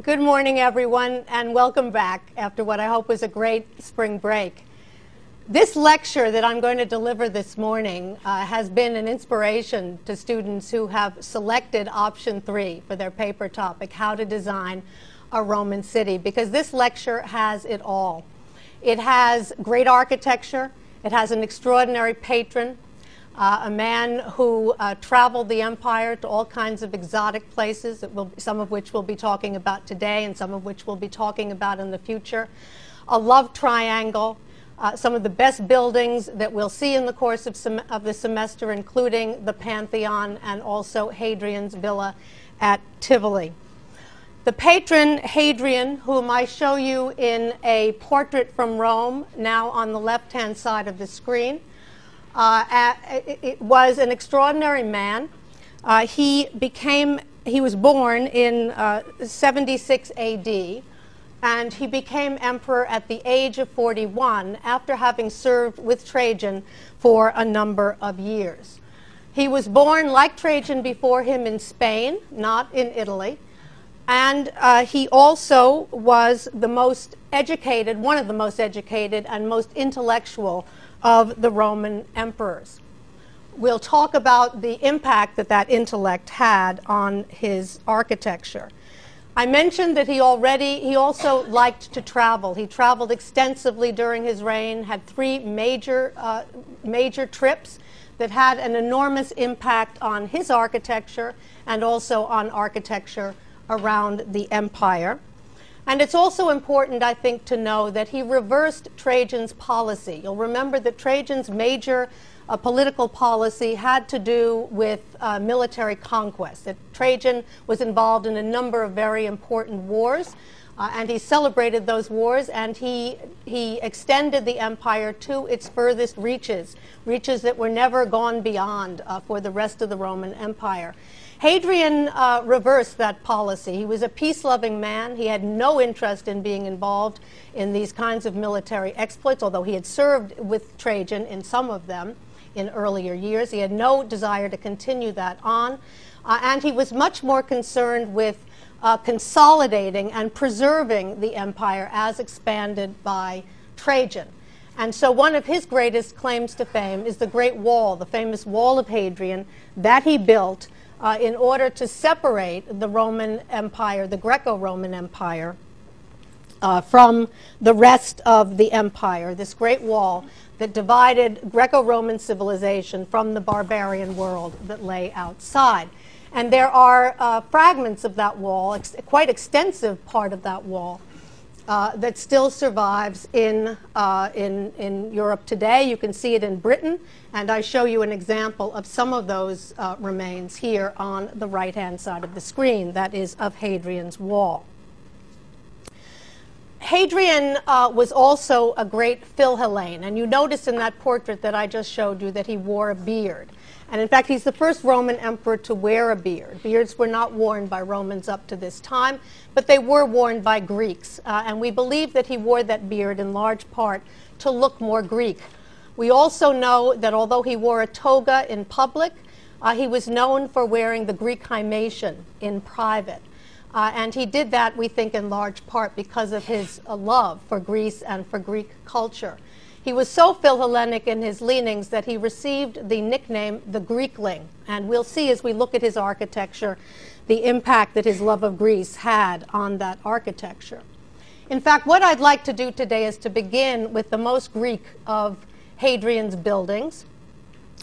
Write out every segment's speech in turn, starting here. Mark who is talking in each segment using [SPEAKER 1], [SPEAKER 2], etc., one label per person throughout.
[SPEAKER 1] Good morning, everyone, and welcome back after what I hope was a great spring break. This lecture that I'm going to deliver this morning uh, has been an inspiration to students who have selected option three for their paper topic, how to design a Roman city, because this lecture has it all. It has great architecture, it has an extraordinary patron, uh, a man who uh, traveled the empire to all kinds of exotic places, will, some of which we'll be talking about today and some of which we'll be talking about in the future. A love triangle, uh, some of the best buildings that we'll see in the course of, sem- of the semester, including the Pantheon and also Hadrian's Villa at Tivoli. The patron Hadrian, whom I show you in a portrait from Rome, now on the left hand side of the screen, uh, it was an extraordinary man. Uh, he became, he was born in uh, 76 AD, and he became emperor at the age of 41 after having served with Trajan for a number of years. He was born, like Trajan before him, in Spain, not in Italy. And uh, he also was the most educated, one of the most educated and most intellectual of the Roman emperors. We'll talk about the impact that that intellect had on his architecture. I mentioned that he already, he also liked to travel. He traveled extensively during his reign, had three major, uh, major trips that had an enormous impact on his architecture and also on architecture around the empire. And it's also important, I think, to know that he reversed Trajan's policy. You'll remember that Trajan's major uh, political policy had to do with uh, military conquest, that Trajan was involved in a number of very important wars. Uh, and he celebrated those wars and he, he extended the empire to its furthest reaches, reaches that were never gone beyond uh, for the rest of the Roman Empire. Hadrian uh, reversed that policy. He was a peace loving man. He had no interest in being involved in these kinds of military exploits, although he had served with Trajan in some of them in earlier years. He had no desire to continue that on. Uh, and he was much more concerned with uh, consolidating and preserving the empire as expanded by Trajan. And so, one of his greatest claims to fame is the Great Wall, the famous Wall of Hadrian that he built uh, in order to separate the Roman Empire, the Greco Roman Empire, uh, from the rest of the empire, this great wall that divided Greco Roman civilization from the barbarian world that lay outside. And there are uh, fragments of that wall, ex- quite extensive part of that wall, uh, that still survives in, uh, in, in Europe today. You can see it in Britain, and I show you an example of some of those uh, remains here on the right hand side of the screen, that is of Hadrian's Wall. Hadrian uh, was also a great Philhellene, and you notice in that portrait that I just showed you that he wore a beard. And in fact, he's the first Roman emperor to wear a beard. Beards were not worn by Romans up to this time, but they were worn by Greeks. Uh, and we believe that he wore that beard in large part to look more Greek. We also know that although he wore a toga in public, uh, he was known for wearing the Greek himation in private. Uh, and he did that, we think, in large part because of his uh, love for Greece and for Greek culture. He was so Philhellenic in his leanings that he received the nickname the Greekling. And we'll see as we look at his architecture the impact that his love of Greece had on that architecture. In fact, what I'd like to do today is to begin with the most Greek of Hadrian's buildings,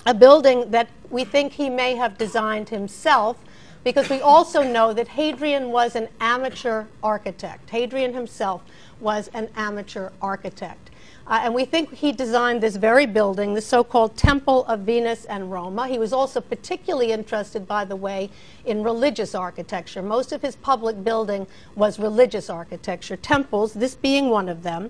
[SPEAKER 1] a building that we think he may have designed himself because we also know that Hadrian was an amateur architect. Hadrian himself was an amateur architect. Uh, and we think he designed this very building, the so called Temple of Venus and Roma. He was also particularly interested, by the way, in religious architecture. Most of his public building was religious architecture, temples, this being one of them.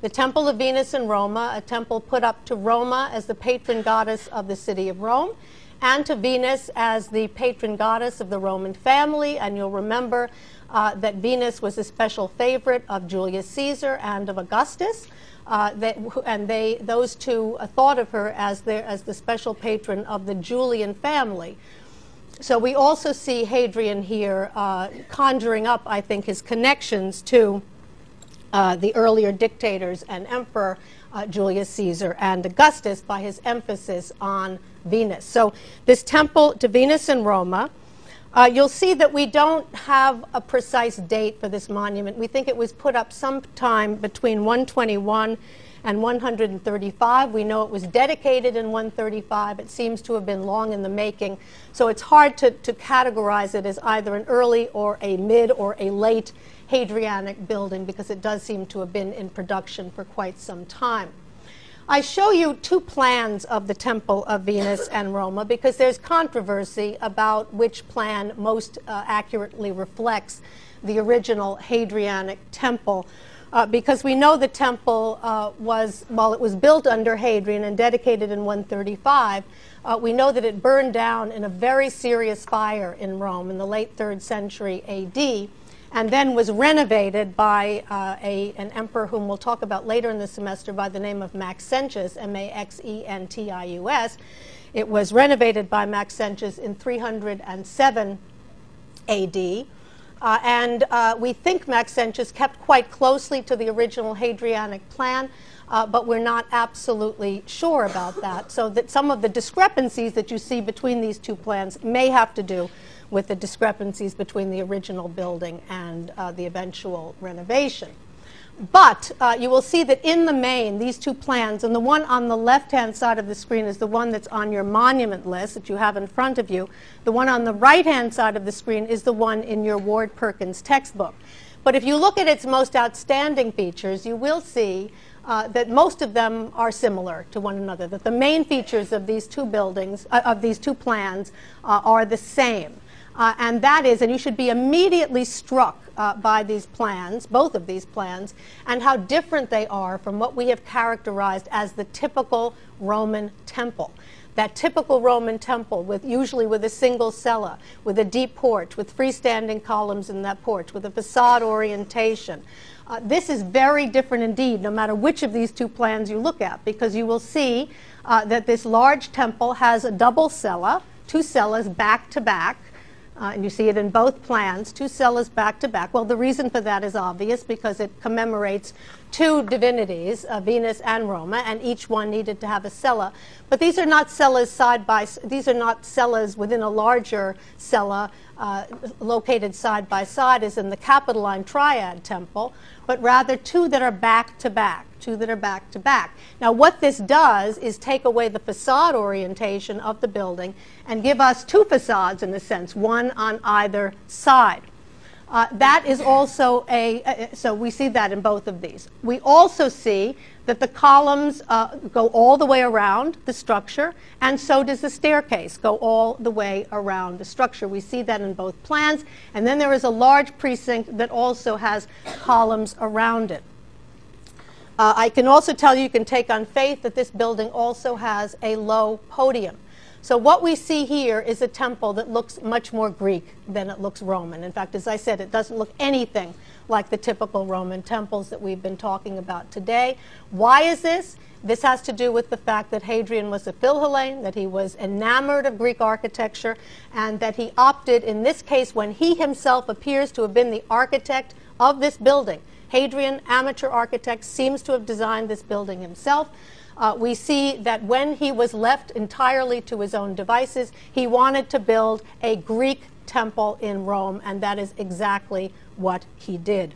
[SPEAKER 1] The Temple of Venus in Roma, a temple put up to Roma as the patron goddess of the city of Rome, and to Venus as the patron goddess of the Roman family. And you'll remember uh, that Venus was a special favorite of Julius Caesar and of Augustus. Uh, that, and they, those two uh, thought of her as, their, as the special patron of the Julian family. so we also see Hadrian here uh, conjuring up, I think, his connections to uh, the earlier dictators and emperor uh, Julius Caesar and Augustus by his emphasis on Venus. So this temple to Venus in Roma, uh, you'll see that we don't have a precise date for this monument. We think it was put up sometime between 121 and 135. We know it was dedicated in 135. It seems to have been long in the making. So it's hard to, to categorize it as either an early or a mid or a late Hadrianic building because it does seem to have been in production for quite some time. I show you two plans of the Temple of Venus and Roma because there's controversy about which plan most uh, accurately reflects the original Hadrianic temple. Uh, because we know the temple uh, was, while it was built under Hadrian and dedicated in 135, uh, we know that it burned down in a very serious fire in Rome in the late 3rd century AD and then was renovated by uh, a, an emperor whom we'll talk about later in the semester by the name of Maxentius, M-A-X-E-N-T-I-U-S. It was renovated by Maxentius in 307 AD. Uh, and uh, we think Maxentius kept quite closely to the original Hadrianic plan, uh, but we're not absolutely sure about that. So that some of the discrepancies that you see between these two plans may have to do with the discrepancies between the original building and uh, the eventual renovation. But uh, you will see that in the main, these two plans, and the one on the left-hand side of the screen is the one that's on your monument list that you have in front of you. The one on the right-hand side of the screen is the one in your Ward Perkins textbook. But if you look at its most outstanding features, you will see uh, that most of them are similar to one another, that the main features of these two buildings, uh, of these two plans, uh, are the same. Uh, and that is, and you should be immediately struck uh, by these plans, both of these plans, and how different they are from what we have characterized as the typical Roman temple. That typical Roman temple, with usually with a single cella, with a deep porch, with freestanding columns in that porch, with a facade orientation. Uh, this is very different indeed, no matter which of these two plans you look at, because you will see uh, that this large temple has a double cella, two cellas back to back, uh, and you see it in both plans, two cellas back to back. Well, the reason for that is obvious because it commemorates two divinities, uh, Venus and Roma, and each one needed to have a cella. But these are not cellas side by, these are not cellas within a larger cella uh, located side by side as in the Capitoline Triad Temple, but rather two that are back to back, two that are back to back. Now, what this does is take away the facade orientation of the building and give us two facades in a sense, one on either side. Uh, that is also a, uh, so we see that in both of these. We also see that the columns uh, go all the way around the structure, and so does the staircase go all the way around the structure. We see that in both plans, and then there is a large precinct that also has columns around it. Uh, I can also tell you, you can take on faith that this building also has a low podium. So what we see here is a temple that looks much more Greek than it looks Roman. In fact, as I said, it doesn't look anything like the typical Roman temples that we've been talking about today. Why is this? This has to do with the fact that Hadrian was a Philhellene, that he was enamored of Greek architecture, and that he opted, in this case, when he himself appears to have been the architect of this building. Hadrian, amateur architect, seems to have designed this building himself. Uh, we see that when he was left entirely to his own devices, he wanted to build a Greek temple in Rome, and that is exactly what he did.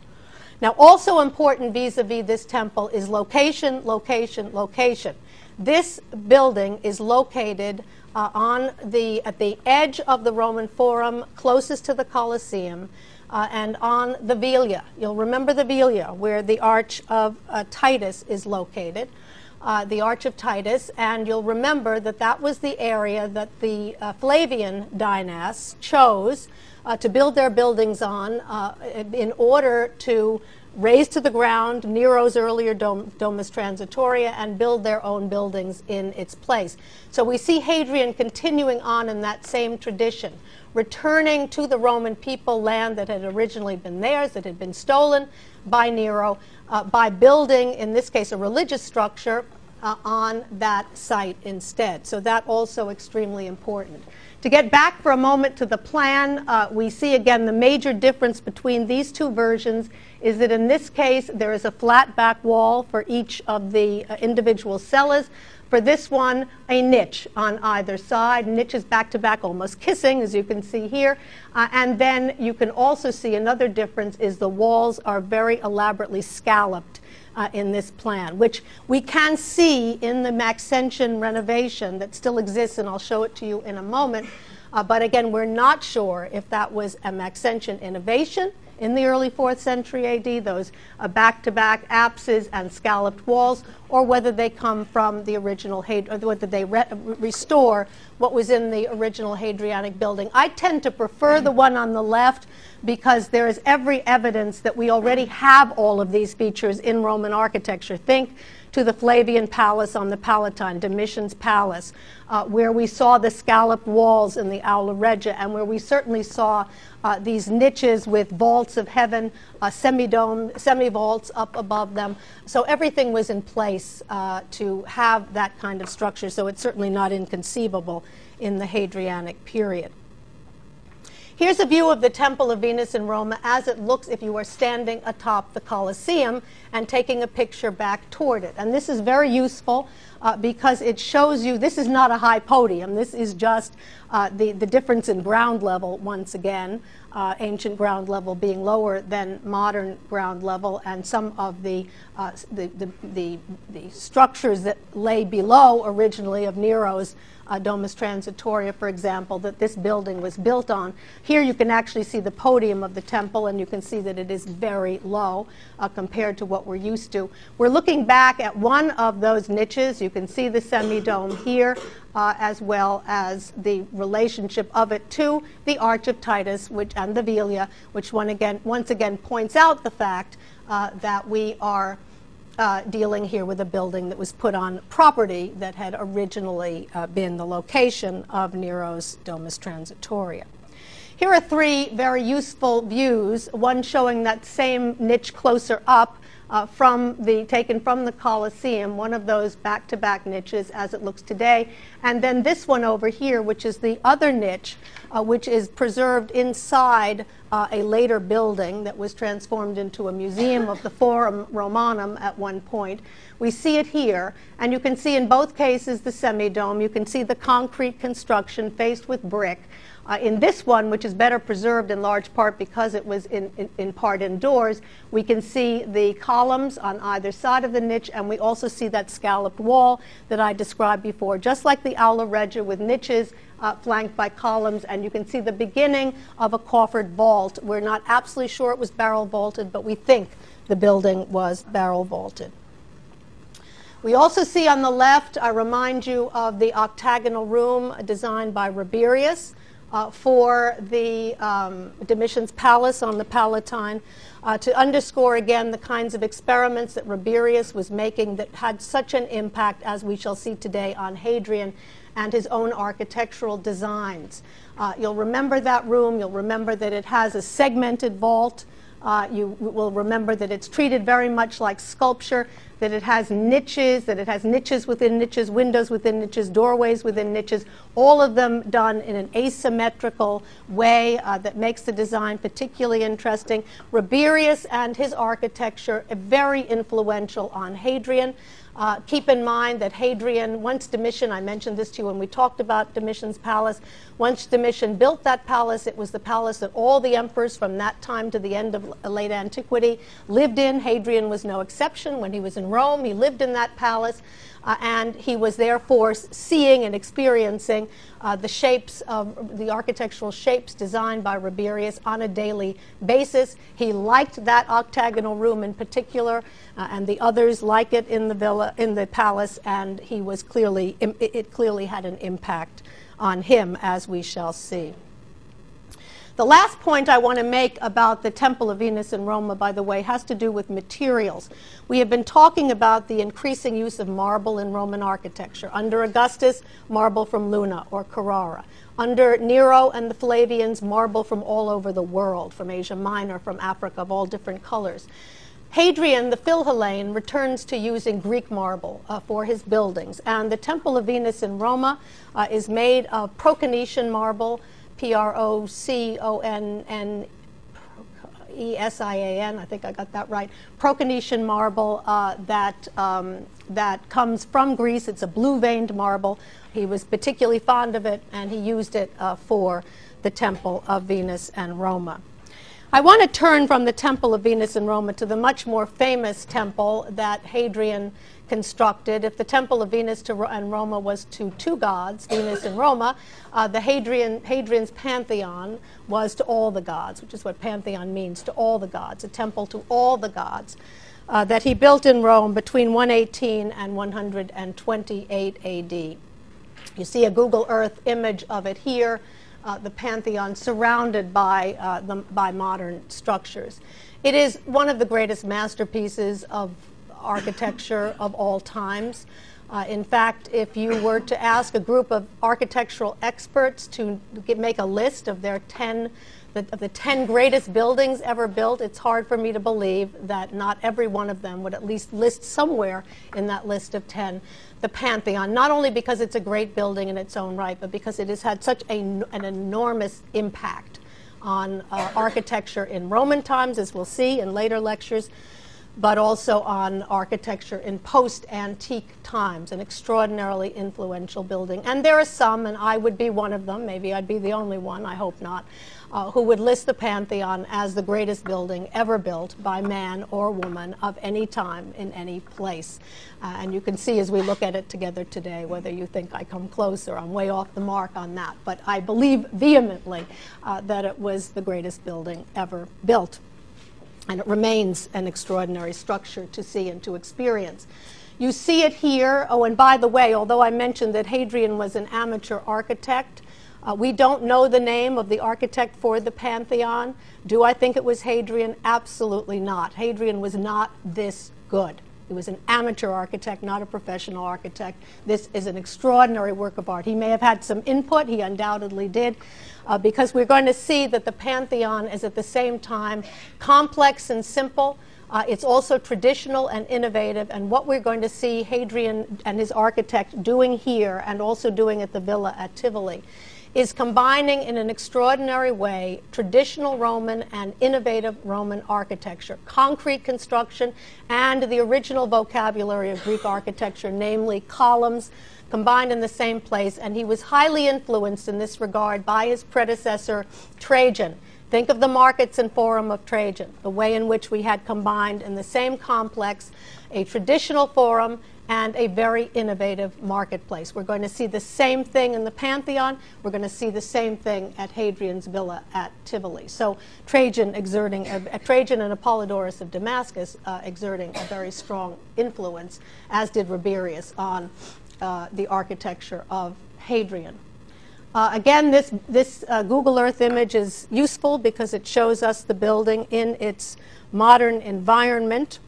[SPEAKER 1] Now, also important vis-a-vis this temple is location, location, location. This building is located uh, on the, at the edge of the Roman Forum, closest to the Colosseum, uh, and on the Velia. You'll remember the Velia, where the Arch of uh, Titus is located uh, the Arch of Titus, and you'll remember that that was the area that the uh, Flavian dynasts chose uh, to build their buildings on uh, in order to raze to the ground Nero's earlier dom Domus Transitoria and build their own buildings in its place. So we see Hadrian continuing on in that same tradition, returning to the Roman people land that had originally been theirs, that had been stolen by Nero, uh, by building, in this case, a religious structure uh, on that site instead. So that also extremely important. To get back for a moment to the plan, uh, we see again the major difference between these two versions is that in this case there is a flat back wall for each of the uh, individual cellas. For this one, a niche on either side, niches back to back, almost kissing, as you can see here. Uh, and then you can also see another difference is the walls are very elaborately scalloped. Uh, in this plan, which we can see in the Maxentian renovation that still exists, and I'll show it to you in a moment. Uh, but again, we're not sure if that was a Maxentian innovation in the early 4th century AD, those uh, back-to-back apses and scalloped walls, or whether they come from the original, Hadrian, or whether they re restore what was in the original Hadrianic building. I tend to prefer the one on the left because there is every evidence that we already have all of these features in Roman architecture. Think to the Flavian Palace on the Palatine, Domitian's Palace, uh, where we saw the scalloped walls in the Aula Regia, and where we certainly saw uh, these niches with vaults of heaven, uh, semi-dome, semi-vaults up above them. So everything was in place uh, to have that kind of structure, so it's certainly not inconceivable in the Hadrianic period. Here's a view of the Temple of Venus in Rome as it looks if you are standing atop the Colosseum and taking a picture back toward it. And this is very useful uh, because it shows you this is not a high podium. This is just uh, the, the difference in ground level once again, uh, ancient ground level being lower than modern ground level, and some of the, uh, the, the, the, the structures that lay below originally of Nero's uh, Domus Transitoria, for example, that this building was built on. Here you can actually see the podium of the temple, and you can see that it is very low uh, compared to what we're used to. We're looking back at one of those niches. You can see the semi-dome here, uh, as well as the relationship of it to the Arch of Titus which, and the Velia, which one again, once again points out the fact uh, that we are uh, dealing here with a building that was put on property that had originally uh, been the location of Nero's Domus Transitoria. Here are three very useful views, one showing that same niche closer up uh, from the taken from the Colosseum, one of those back-to-back niches as it looks today, and then this one over here, which is the other niche, uh, which is preserved inside uh, a later building that was transformed into a museum of the Forum Romanum at one point. We see it here, and you can see in both cases the semi-dome. You can see the concrete construction faced with brick. Uh, in this one, which is better preserved in large part because it was in, in, in, part indoors, we can see the columns on either side of the niche, and we also see that scalloped wall that I described before, just like the Aula Regia with niches uh, flanked by columns, and you can see the beginning of a coffered vault. We're not absolutely sure it was barrel vaulted, but we think the building was barrel vaulted. We also see on the left, I remind you of the octagonal room designed by Rabirius uh, for the um, Domitian's Palace on the Palatine uh, to underscore again the kinds of experiments that Rabirius was making that had such an impact, as we shall see today, on Hadrian and his own architectural designs. Uh, you'll remember that room. You'll remember that it has a segmented vault. Uh, you will remember that it's treated very much like sculpture that it has niches, that it has niches within niches, windows within niches, doorways within niches, all of them done in an asymmetrical way uh, that makes the design particularly interesting. Rabirius and his architecture very influential on Hadrian. Uh, keep in mind that Hadrian, once Domitian, I mentioned this to you when we talked about Domitian's palace, once Domitian built that palace, it was the palace that all the emperors from that time to the end of late antiquity lived in. Hadrian was no exception. When he was in Rome, he lived in that palace uh, and he was therefore seeing and experiencing uh, the shapes of the architectural shapes designed by Rabirius on a daily basis. He liked that octagonal room in particular, uh, and the others like it in the villa, in the palace, and he was clearly it clearly had an impact on him, as we shall see. The last point I want to make about the Temple of Venus in Roma, by the way, has to do with materials. We have been talking about the increasing use of marble in Roman architecture. Under Augustus, marble from Luna or Carrara. Under Nero and the Flavians, marble from all over the world, from Asia Minor, from Africa, of all different colors. Hadrian, the Philhellene, returns to using Greek marble uh, for his buildings. And the Temple of Venus in Roma uh, is made of Proconnesian marble, P R O C O N N E S I A N, I think I got that right, Proconnesian marble uh, that, um, that comes from Greece. It's a blue veined marble. He was particularly fond of it, and he used it uh, for the Temple of Venus and Roma. I want to turn from the Temple of Venus in Roma to the much more famous temple that Hadrian constructed. If the Temple of Venus to, and Roma was to two gods, Venus and Roma, uh, the Hadrian, Hadrian's pantheon was to all the gods, which is what pantheon means, to all the gods, a temple to all the gods. Uh, that he built in Rome between 118 and 128 AD. You see a Google Earth image of it here uh, the Pantheon surrounded by, uh, the, by modern structures. It is one of the greatest masterpieces of architecture of all times. Uh, in fact, if you were to ask a group of architectural experts to get, make a list of their 10 the, of the 10 greatest buildings ever built, it's hard for me to believe that not every one of them would at least list somewhere in that list of 10 the Pantheon, not only because it's a great building in its own right, but because it has had such a, an enormous impact on uh, architecture in Roman times, as we'll see in later lectures, but also on architecture in post-antique times, an extraordinarily influential building. And there are some, and I would be one of them, maybe I'd be the only one, I hope not, uh, who would list the Pantheon as the greatest building ever built by man or woman of any time in any place. Uh, and you can see as we look at it together today whether you think I come close or I'm way off the mark on that. But I believe vehemently uh, that it was the greatest building ever built. And it remains an extraordinary structure to see and to experience. You see it here. Oh, and by the way, although I mentioned that Hadrian was an amateur architect, uh, we don't know the name of the architect for the Pantheon. Do I think it was Hadrian? Absolutely not. Hadrian was not this good. He was an amateur architect, not a professional architect. This is an extraordinary work of art. He may have had some input, he undoubtedly did, uh, because we're going to see that the Pantheon is at the same time complex and simple. Uh, it's also traditional and innovative, and what we're going to see Hadrian and his architect doing here and also doing at the villa at Tivoli is combining in an extraordinary way traditional Roman and innovative Roman architecture, concrete construction, and the original vocabulary of Greek architecture, namely columns combined in the same place. And he was highly influenced in this regard by his predecessor, Trajan. Think of the markets and forum of Trajan, the way in which we had combined in the same complex a traditional forum and a very innovative marketplace. We're going to see the same thing in the Pantheon. We're going to see the same thing at Hadrian's villa at Tivoli. So Trajan exerting, uh, Trajan and Apollodorus of Damascus uh, exerting a very strong influence, as did Rabirius, on uh, the architecture of Hadrian. Uh, again, this, this uh, Google Earth image is useful because it shows us the building in its modern environment.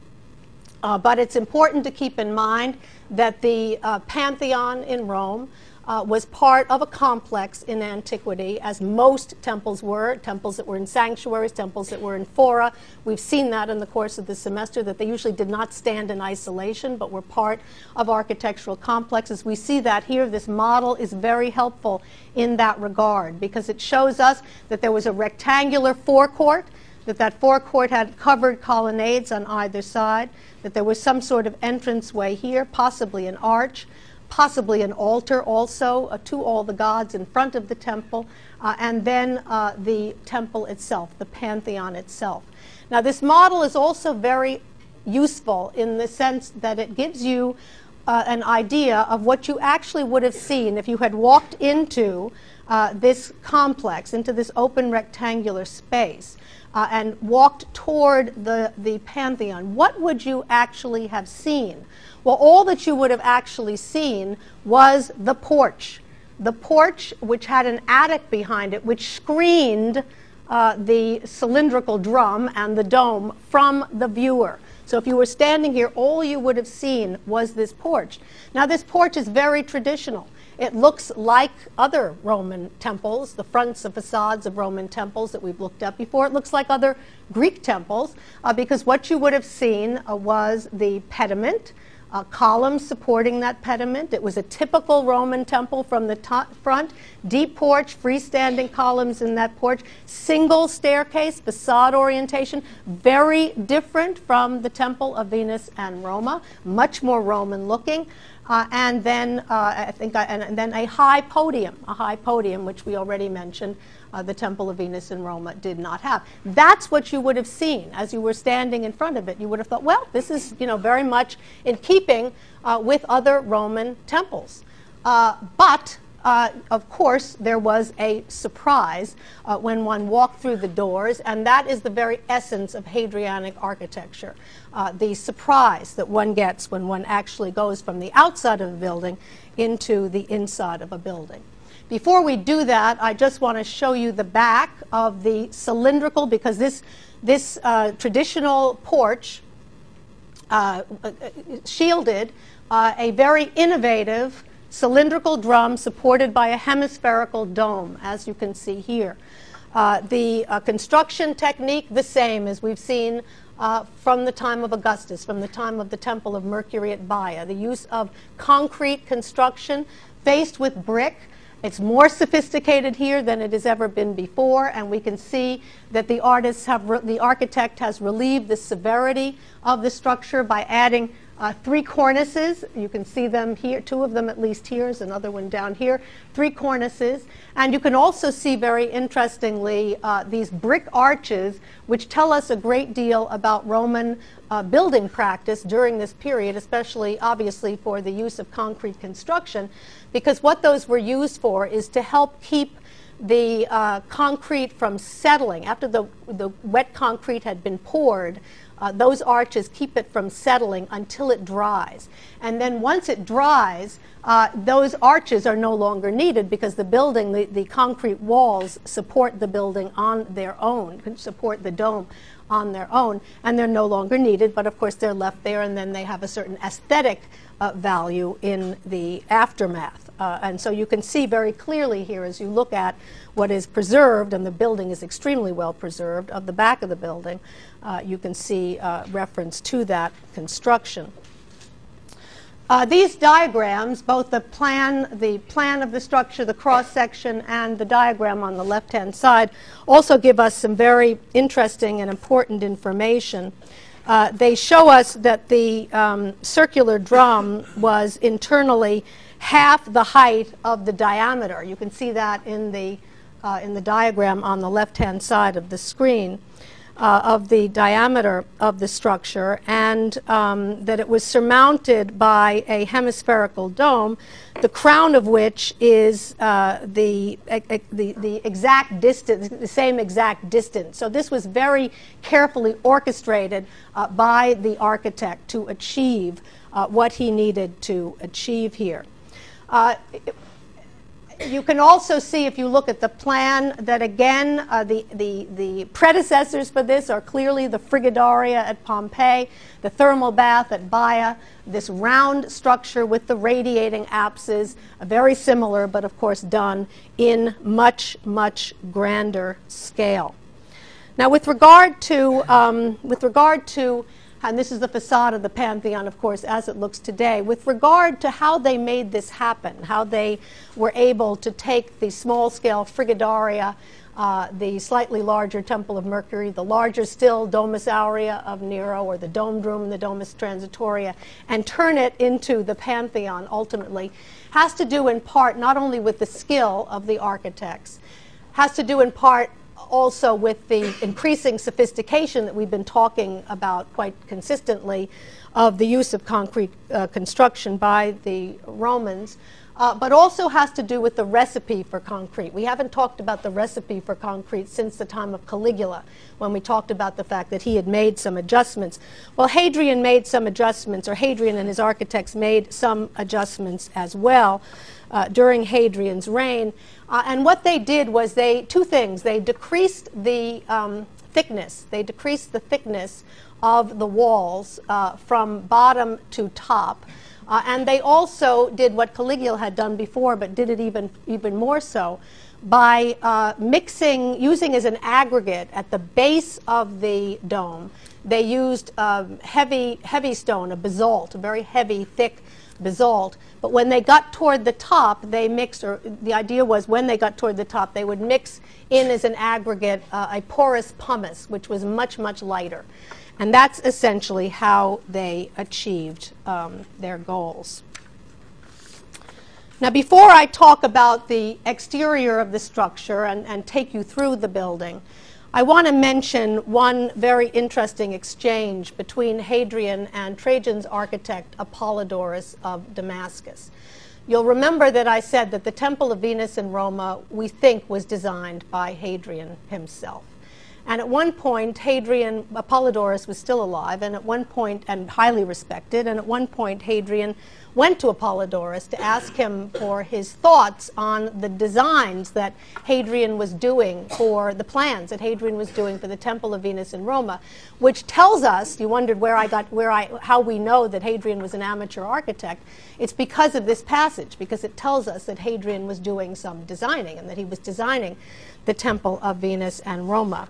[SPEAKER 1] Uh, but it's important to keep in mind that the uh, Pantheon in Rome uh, was part of a complex in antiquity, as most temples were, temples that were in sanctuaries, temples that were in fora. We've seen that in the course of the semester, that they usually did not stand in isolation, but were part of architectural complexes. We see that here. This model is very helpful in that regard, because it shows us that there was a rectangular forecourt, that that forecourt had covered colonnades on either side, that there was some sort of entranceway here, possibly an arch, possibly an altar also uh, to all the gods in front of the temple, uh, and then uh, the temple itself, the pantheon itself. Now, this model is also very useful in the sense that it gives you uh, an idea of what you actually would have seen if you had walked into uh, this complex, into this open rectangular space uh, and walked toward the, the Pantheon, what would you actually have seen? Well, all that you would have actually seen was the porch. The porch, which had an attic behind it, which screened uh, the cylindrical drum and the dome from the viewer. So if you were standing here, all you would have seen was this porch. Now, this porch is very traditional. It looks like other Roman temples, the fronts and facades of Roman temples that we've looked at before. It looks like other Greek temples uh, because what you would have seen uh, was the pediment, uh, columns supporting that pediment. It was a typical Roman temple from the top, front, deep porch, freestanding columns in that porch, single staircase, facade orientation, very different from the Temple of Venus and Roma, much more Roman looking. Uh, and then uh, I think, I, and, and, then a high podium, a high podium, which we already mentioned, uh, the Temple of Venus in Roma did not have. That's what you would have seen as you were standing in front of it. You would have thought, well, this is, you know, very much in keeping uh, with other Roman temples. Uh, but uh, of course, there was a surprise uh, when one walked through the doors, and that is the very essence of Hadrianic architecture. Uh, the surprise that one gets when one actually goes from the outside of a building into the inside of a building. Before we do that, I just want to show you the back of the cylindrical, because this, this uh, traditional porch uh, uh, shielded a very innovative cylindrical drum supported by a hemispherical dome, as you can see here. Uh, the uh, construction technique, the same as we've seen uh, from the time of Augustus, from the time of the Temple of Mercury at Baia. The use of concrete construction faced with brick. It's more sophisticated here than it has ever been before, and we can see that the artists have, the architect has relieved the severity of the structure by adding uh, three cornices, you can see them here, two of them at least here, is another one down here, three cornices. And you can also see very interestingly uh, these brick arches, which tell us a great deal about Roman uh, building practice during this period, especially obviously for the use of concrete construction, because what those were used for is to help keep the uh, concrete from settling. After the, the wet concrete had been poured, uh, those arches keep it from settling until it dries. And then once it dries, uh, those arches are no longer needed because the building, the, the concrete walls support the building on their own, can support the dome on their own, and they're no longer needed, but of course they're left there and then they have a certain aesthetic uh, value in the aftermath. Uh, and so you can see very clearly here as you look at what is preserved, and the building is extremely well preserved, of the back of the building, uh, you can see uh, reference to that construction. Uh, these diagrams, both the plan, the plan of the structure, the cross section, and the diagram on the left-hand side, also give us some very interesting and important information. Uh, they show us that the um, circular drum was internally half the height of the diameter. You can see that in the uh, in the diagram on the left-hand side of the screen. Uh, of the diameter of the structure and um, that it was surmounted by a hemispherical dome, the crown of which is uh, the, the, the exact distance, the same exact distance. So this was very carefully orchestrated uh, by the architect to achieve uh, what he needed to achieve here. Uh, you can also see if you look at the plan that again uh, the, the, the predecessors for this are clearly the Frigidaria at Pompeii, the thermal bath at Baia, this round structure with the radiating apses, very similar but of course done in much, much grander scale. Now with regard to, um, with regard to and this is the facade of the Pantheon, of course, as it looks today. With regard to how they made this happen, how they were able to take the small scale Frigidaria, uh, the slightly larger Temple of Mercury, the larger still Domus Aurea of Nero, or the domed room, the Domus Transitoria, and turn it into the Pantheon ultimately, has to do in part not only with the skill of the architects, has to do in part also with the increasing sophistication that we've been talking about quite consistently of the use of concrete uh, construction by the Romans, uh, but also has to do with the recipe for concrete. We haven't talked about the recipe for concrete since the time of Caligula, when we talked about the fact that he had made some adjustments. Well, Hadrian made some adjustments, or Hadrian and his architects made some adjustments as well uh, during Hadrian's reign. Uh, and what they did was they, two things, they decreased the um, thickness, they decreased the thickness of the walls uh, from bottom to top Uh, and they also did what Caligula had done before, but did it even, even more so by uh, mixing, using as an aggregate at the base of the dome. They used um, heavy, heavy stone, a basalt, a very heavy, thick basalt. But when they got toward the top, they mixed, or the idea was when they got toward the top, they would mix in as an aggregate uh, a porous pumice, which was much, much lighter. And that's essentially how they achieved um, their goals. Now, before I talk about the exterior of the structure and, and take you through the building, I want to mention one very interesting exchange between Hadrian and Trajan's architect Apollodorus of Damascus. You'll remember that I said that the Temple of Venus in Roma, we think, was designed by Hadrian himself. And at one point, Hadrian, Apollodorus was still alive, and at one point, and highly respected, and at one point, Hadrian went to Apollodorus to ask him for his thoughts on the designs that Hadrian was doing for the plans that Hadrian was doing for the Temple of Venus in Roma, which tells us, you wondered where I got, where I, how we know that Hadrian was an amateur architect. It's because of this passage, because it tells us that Hadrian was doing some designing and that he was designing the Temple of Venus and Roma.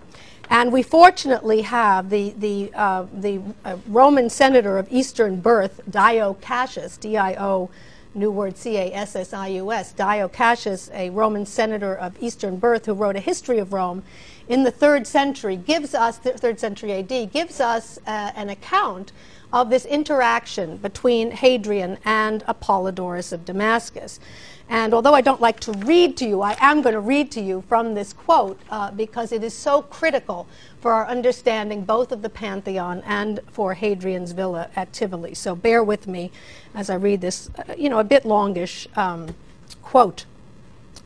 [SPEAKER 1] And we fortunately have the, the, uh, the uh, Roman senator of Eastern birth, Dio Cassius, D I O, new word C A S S I U S, Dio Cassius, a Roman senator of Eastern birth who wrote a history of Rome in the third century, gives us, the third century AD, gives us uh, an account of this interaction between Hadrian and Apollodorus of Damascus. And although I don't like to read to you, I am going to read to you from this quote uh, because it is so critical for our understanding both of the Pantheon and for Hadrian's villa at Tivoli. So bear with me as I read this, uh, you know, a bit longish um, quote.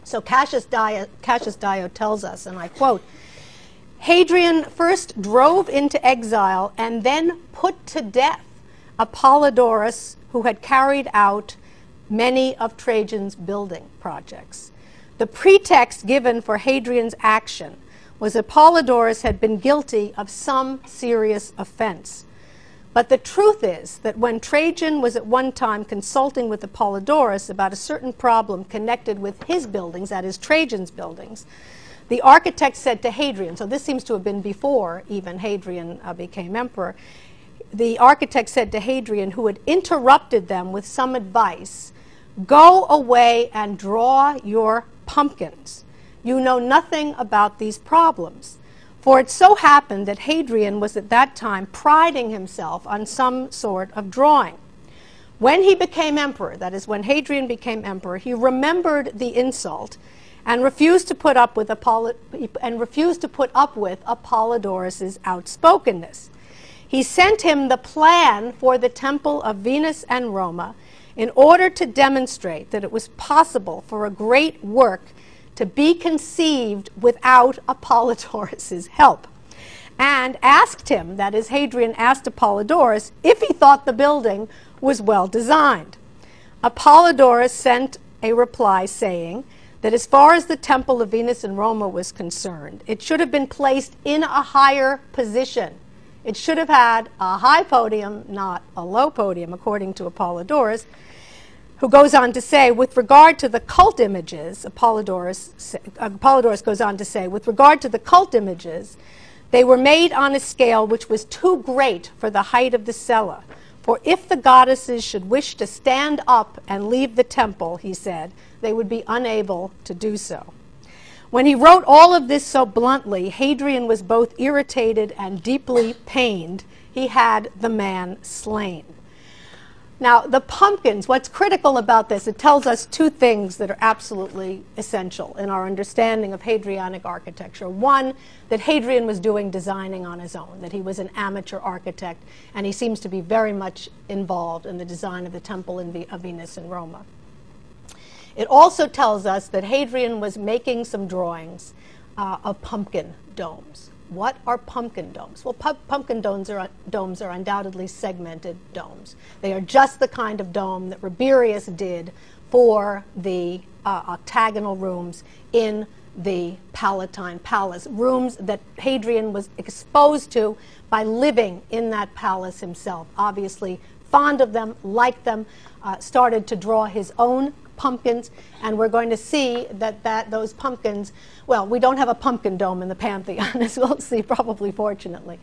[SPEAKER 1] So Cassius Dio, Cassius Dio tells us, and I quote, Hadrian first drove into exile and then put to death Apollodorus, who had carried out many of Trajan's building projects. The pretext given for Hadrian's action was that Apollodorus had been guilty of some serious offense. But the truth is that when Trajan was at one time consulting with Apollodorus about a certain problem connected with his buildings, that is, Trajan's buildings, the architect said to Hadrian, so this seems to have been before even Hadrian uh, became emperor, the architect said to Hadrian, who had interrupted them with some advice, Go away and draw your pumpkins. You know nothing about these problems. For it so happened that Hadrian was at that time priding himself on some sort of drawing. When he became emperor, that is, when Hadrian became emperor, he remembered the insult and refused to put up with Apollo, and refused to put up with Apollodorus's outspokenness. He sent him the plan for the temple of Venus and Roma in order to demonstrate that it was possible for a great work to be conceived without Apollodorus's help. And asked him, that is, Hadrian asked Apollodorus, if he thought the building was well designed. Apollodorus sent a reply saying that as far as the Temple of Venus in Roma was concerned, it should have been placed in a higher position. It should have had a high podium, not a low podium, according to Apollodorus, who goes on to say, with regard to the cult images, Apollodorus, uh, Apollodorus goes on to say, with regard to the cult images, they were made on a scale which was too great for the height of the cella. For if the goddesses should wish to stand up and leave the temple, he said, they would be unable to do so. When he wrote all of this so bluntly, Hadrian was both irritated and deeply pained. He had the man slain. Now, the pumpkins, what's critical about this, it tells us two things that are absolutely essential in our understanding of Hadrianic architecture. One, that Hadrian was doing designing on his own, that he was an amateur architect, and he seems to be very much involved in the design of the Temple of Venus in Roma. It also tells us that Hadrian was making some drawings uh, of pumpkin domes. What are pumpkin domes? Well, pu pumpkin domes are, domes are undoubtedly segmented domes. They are just the kind of dome that Rabirius did for the uh, octagonal rooms in the Palatine Palace, rooms that Hadrian was exposed to by living in that palace himself, obviously fond of them, liked them, uh, started to draw his own pumpkins, and we're going to see that, that those pumpkins, well, we don't have a pumpkin dome in the Pantheon, as we'll see, probably fortunately.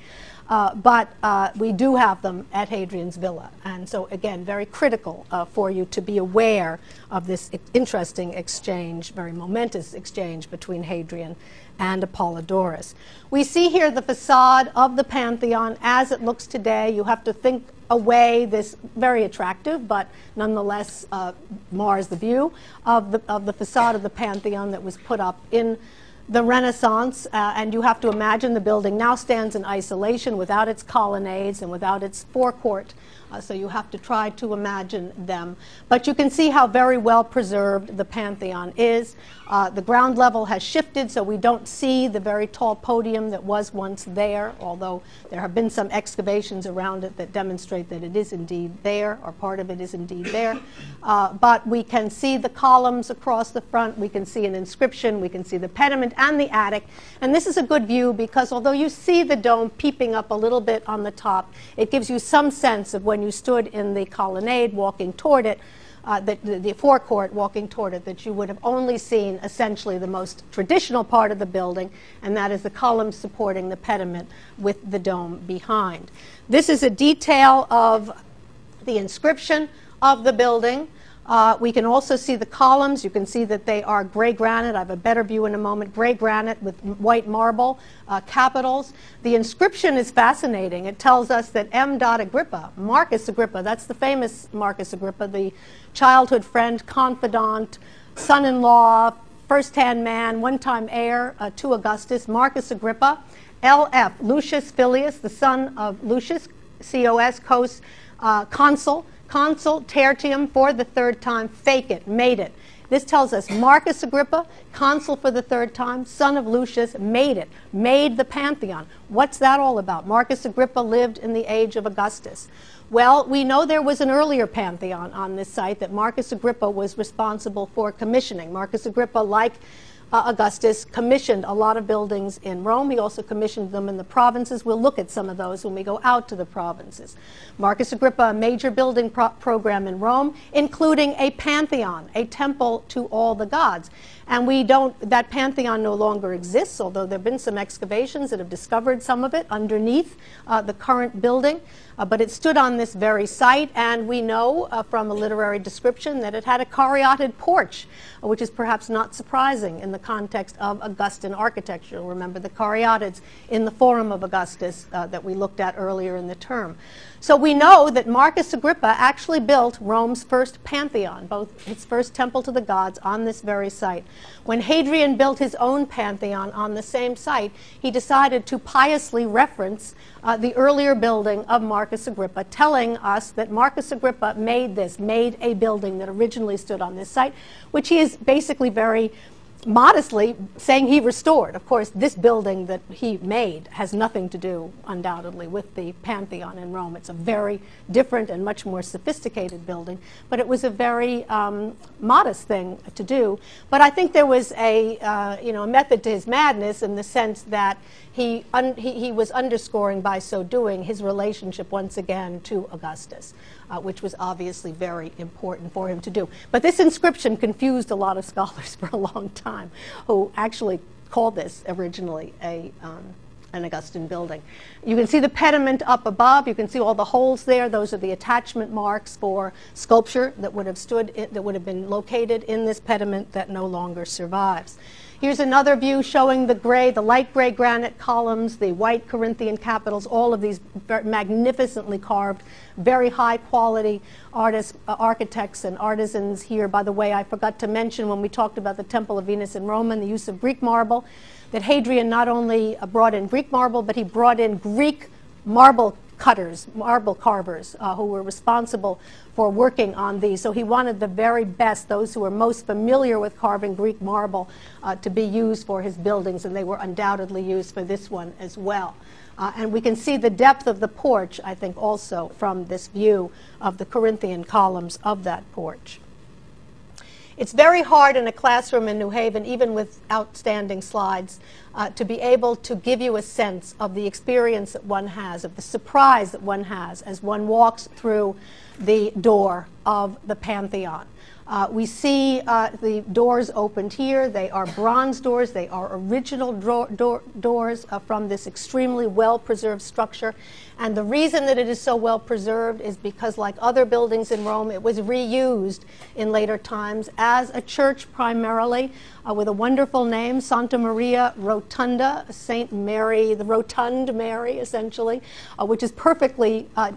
[SPEAKER 1] Uh, but uh, we do have them at Hadrian's Villa. And so, again, very critical uh, for you to be aware of this interesting exchange, very momentous exchange between Hadrian and Apollodorus. We see here the facade of the Pantheon as it looks today. You have to think away this very attractive, but nonetheless uh, mars the view of the, of the facade of the Pantheon that was put up in the Renaissance, uh, and you have to imagine the building now stands in isolation without its colonnades and without its forecourt. Uh, so you have to try to imagine them. But you can see how very well preserved the Pantheon is. Uh, the ground level has shifted, so we don't see the very tall podium that was once there, although there have been some excavations around it that demonstrate that it is indeed there, or part of it is indeed there. Uh, but we can see the columns across the front, we can see an inscription, we can see the pediment and the attic. And this is a good view because although you see the dome peeping up a little bit on the top, it gives you some sense of when you stood in the colonnade walking toward it, uh, the, the, the, forecourt walking toward it, that you would have only seen essentially the most traditional part of the building, and that is the columns supporting the pediment with the dome behind. This is a detail of the inscription of the building. Uh, we can also see the columns. You can see that they are gray granite. I have a better view in a moment. Gray granite with white marble uh, capitals. The inscription is fascinating. It tells us that M. Agrippa, Marcus Agrippa, that's the famous Marcus Agrippa, the childhood friend, confidant, son-in-law, first-hand man, one-time heir uh, to Augustus, Marcus Agrippa. L.F. Lucius Filius, the son of Lucius, C.O.S., cos, uh, consul consul tertium for the third time, fecit, made it. This tells us Marcus Agrippa, consul for the third time, son of Lucius, made it, made the Pantheon. What's that all about? Marcus Agrippa lived in the age of Augustus. Well, we know there was an earlier Pantheon on this site that Marcus Agrippa was responsible for commissioning. Marcus Agrippa, like uh, Augustus commissioned a lot of buildings in Rome. He also commissioned them in the provinces. We'll look at some of those when we go out to the provinces. Marcus Agrippa, a major building pro program in Rome, including a pantheon, a temple to all the gods. And we don't, that pantheon no longer exists, although there have been some excavations that have discovered some of it underneath uh, the current building. Uh, but it stood on this very site, and we know uh, from a literary description that it had a caryatid porch, which is perhaps not surprising in the context of Augustan architecture. Remember the caryatids in the Forum of Augustus uh, that we looked at earlier in the term. So we know that Marcus Agrippa actually built Rome's first pantheon, both his first temple to the gods on this very site. When Hadrian built his own pantheon on the same site, he decided to piously reference uh, the earlier building of Marcus Agrippa, telling us that Marcus Agrippa made this, made a building that originally stood on this site, which he is basically very modestly saying he restored. Of course, this building that he made has nothing to do, undoubtedly, with the Pantheon in Rome. It's a very different and much more sophisticated building, but it was a very um, modest thing to do. But I think there was a, uh, you know, a method to his madness in the sense that he, he, he, was underscoring by so doing his relationship once again to Augustus, uh, which was obviously very important for him to do. But this inscription confused a lot of scholars for a long time who actually called this originally a, um, an Augustan building. You can see the pediment up above. You can see all the holes there. Those are the attachment marks for sculpture that would have stood, that would have been located in this pediment that no longer survives. Here's another view showing the gray, the light gray granite columns, the white Corinthian capitals, all of these magnificently carved, very high quality artists, uh, architects and artisans here. By the way, I forgot to mention when we talked about the Temple of Venus in Rome and the use of Greek marble, that Hadrian not only uh, brought in Greek marble, but he brought in Greek marble cutters, marble carvers, uh, who were responsible for working on these. So he wanted the very best, those who were most familiar with carving Greek marble, uh, to be used for his buildings, and they were undoubtedly used for this one as well. Uh, and we can see the depth of the porch, I think, also from this view of the Corinthian columns of that porch. It's very hard in a classroom in New Haven, even with outstanding slides, uh, to be able to give you a sense of the experience that one has, of the surprise that one has as one walks through the door of the Pantheon. Uh, we see uh, the doors opened here. They are bronze doors. They are original door doors uh, from this extremely well preserved structure. And the reason that it is so well preserved is because, like other buildings in Rome, it was reused in later times as a church primarily uh, with a wonderful name, Santa Maria Rotunda, Saint Mary, the Rotund Mary, essentially, uh, which is perfectly uh,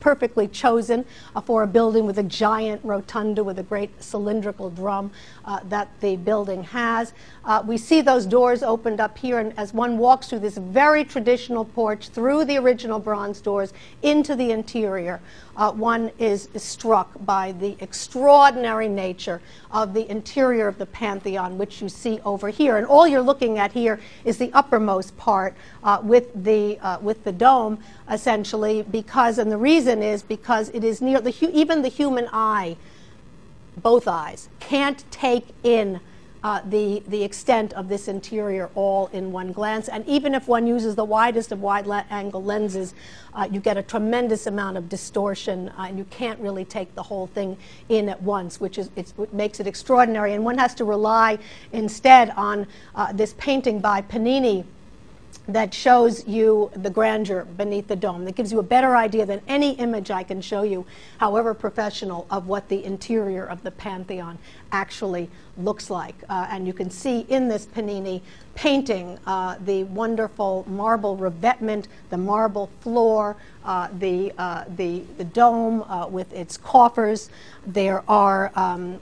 [SPEAKER 1] perfectly chosen uh, for a building with a giant rotunda with a great cylindrical drum uh, that the building has. Uh, we see those doors opened up here, and as one walks through this very traditional porch through the original bronze doors into the interior, uh, one is, is, struck by the extraordinary nature of the interior of the Pantheon, which you see over here. And all you're looking at here is the uppermost part uh, with, the, uh, with the dome, essentially, because, and the reason is because it is near, the, even the human eye, both eyes, can't take in uh, the, the extent of this interior all in one glance. And even if one uses the widest of wide le angle lenses, uh, you get a tremendous amount of distortion uh, and you can't really take the whole thing in at once, which is, what makes it extraordinary. And one has to rely instead on uh, this painting by Panini that shows you the grandeur beneath the dome, that gives you a better idea than any image I can show you, however professional, of what the interior of the Pantheon actually looks like. Uh, and you can see in this Panini painting uh, the wonderful marble revetment, the marble floor, uh, the, uh, the, the dome uh, with its coffers. There are um,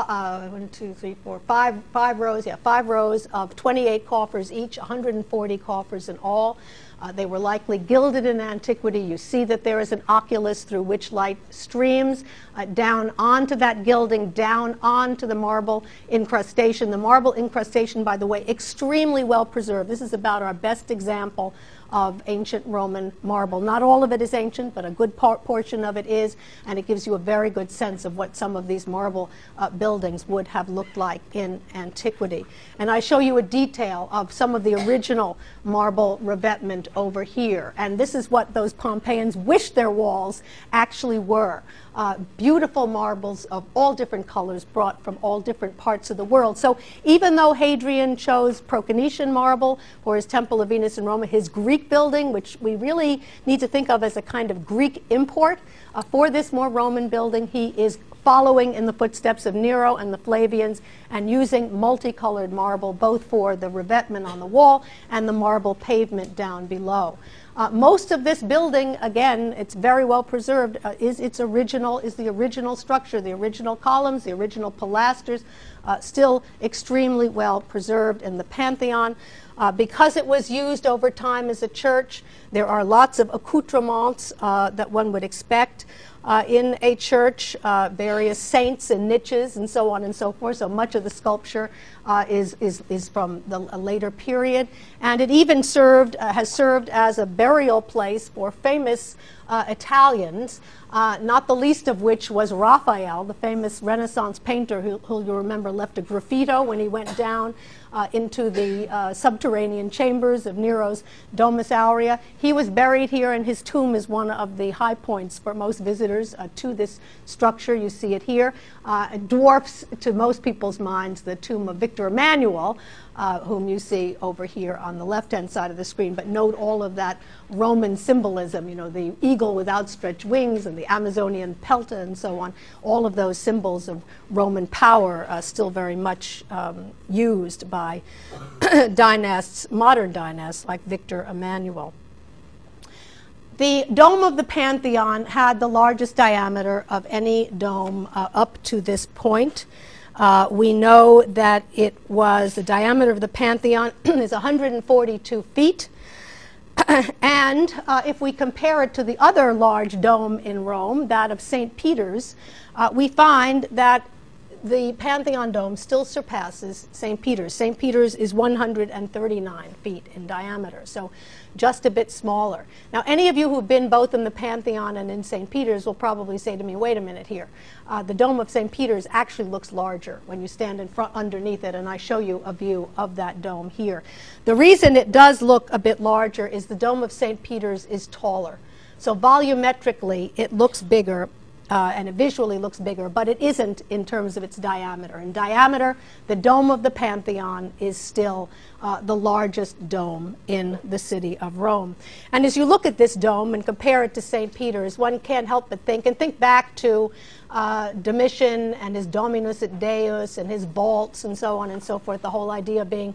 [SPEAKER 1] uh, one, two, three, four, five, five rows, yeah, five rows of 28 coffers each, 140 coffers in all. Uh, they were likely gilded in antiquity. You see that there is an oculus through which light streams uh, down onto that gilding, down onto the marble incrustation. The marble incrustation, by the way, extremely well preserved. This is about our best example of ancient Roman marble. Not all of it is ancient, but a good portion of it is, and it gives you a very good sense of what some of these marble uh, buildings would have looked like in antiquity. And I show you a detail of some of the original marble revetment over here. And this is what those Pompeians wished their walls actually were uh, beautiful marbles of all different colors brought from all different parts of the world. So even though Hadrian chose Proconnesian marble for his Temple of Venus in Rome, his Greek building, which we really need to think of as a kind of Greek import, uh, for this more Roman building, he is following in the footsteps of Nero and the Flavians and using multicolored marble both for the revetment on the wall and the marble pavement down below. Uh, most of this building, again, it's very well preserved, uh, is its original, is the original structure, the original columns, the original pilasters, uh, still extremely well preserved in the Pantheon. Uh, because it was used over time as a church, there are lots of accoutrements uh, that one would expect uh, in a church, uh, various saints and niches and so on and so forth. So much of the sculpture uh, is, is, is from the, a later period. And it even served, uh, has served as a burial place for famous uh, Italians, uh, not the least of which was Raphael, the famous Renaissance painter who, who you remember left a graffito when he went down uh, into the uh, subterranean chambers of Nero's Domus Aurea. He was buried here, and his tomb is one of the high points for most visitors uh, to this structure. You see it here. Uh, it dwarfs, to most people's minds, the tomb of Victor Emmanuel, uh, whom you see over here on the left-hand side of the screen. But note all of that Roman symbolism, you know, the eagle with outstretched wings and the Amazonian pelta and so on. All of those symbols of Roman power are still very much um, used by dynasts, modern dynasts like Victor Emmanuel. The dome of the Pantheon had the largest diameter of any dome uh, up to this point. Uh, we know that it was the diameter of the Pantheon is 142 feet. and uh, if we compare it to the other large dome in Rome, that of St. Peter's, uh, we find that the Pantheon Dome still surpasses St. Peter's. St. Peter's is 139 feet in diameter, so just a bit smaller. Now, any of you who've been both in the Pantheon and in St. Peter's will probably say to me, wait a minute here. Uh, the Dome of St. Peter's actually looks larger when you stand in front underneath it, and I show you a view of that dome here. The reason it does look a bit larger is the Dome of St. Peter's is taller. So volumetrically, it looks bigger, uh, and it visually looks bigger, but it isn't in terms of its diameter. In diameter, the dome of the Pantheon is still uh, the largest dome in the city of Rome. And as you look at this dome and compare it to St. Peter's, one can't help but think, and think back to uh, Domitian and his Dominus et Deus and his vaults and so on and so forth, the whole idea of being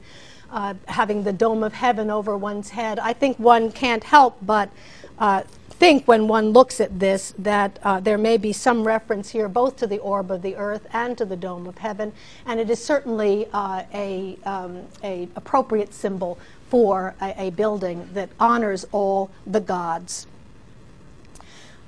[SPEAKER 1] uh, having the dome of heaven over one's head. I think one can't help but uh, think when one looks at this that uh, there may be some reference here both to the orb of the earth and to the dome of heaven, and it is certainly uh, a, um, a appropriate symbol for a, a building that honors all the gods.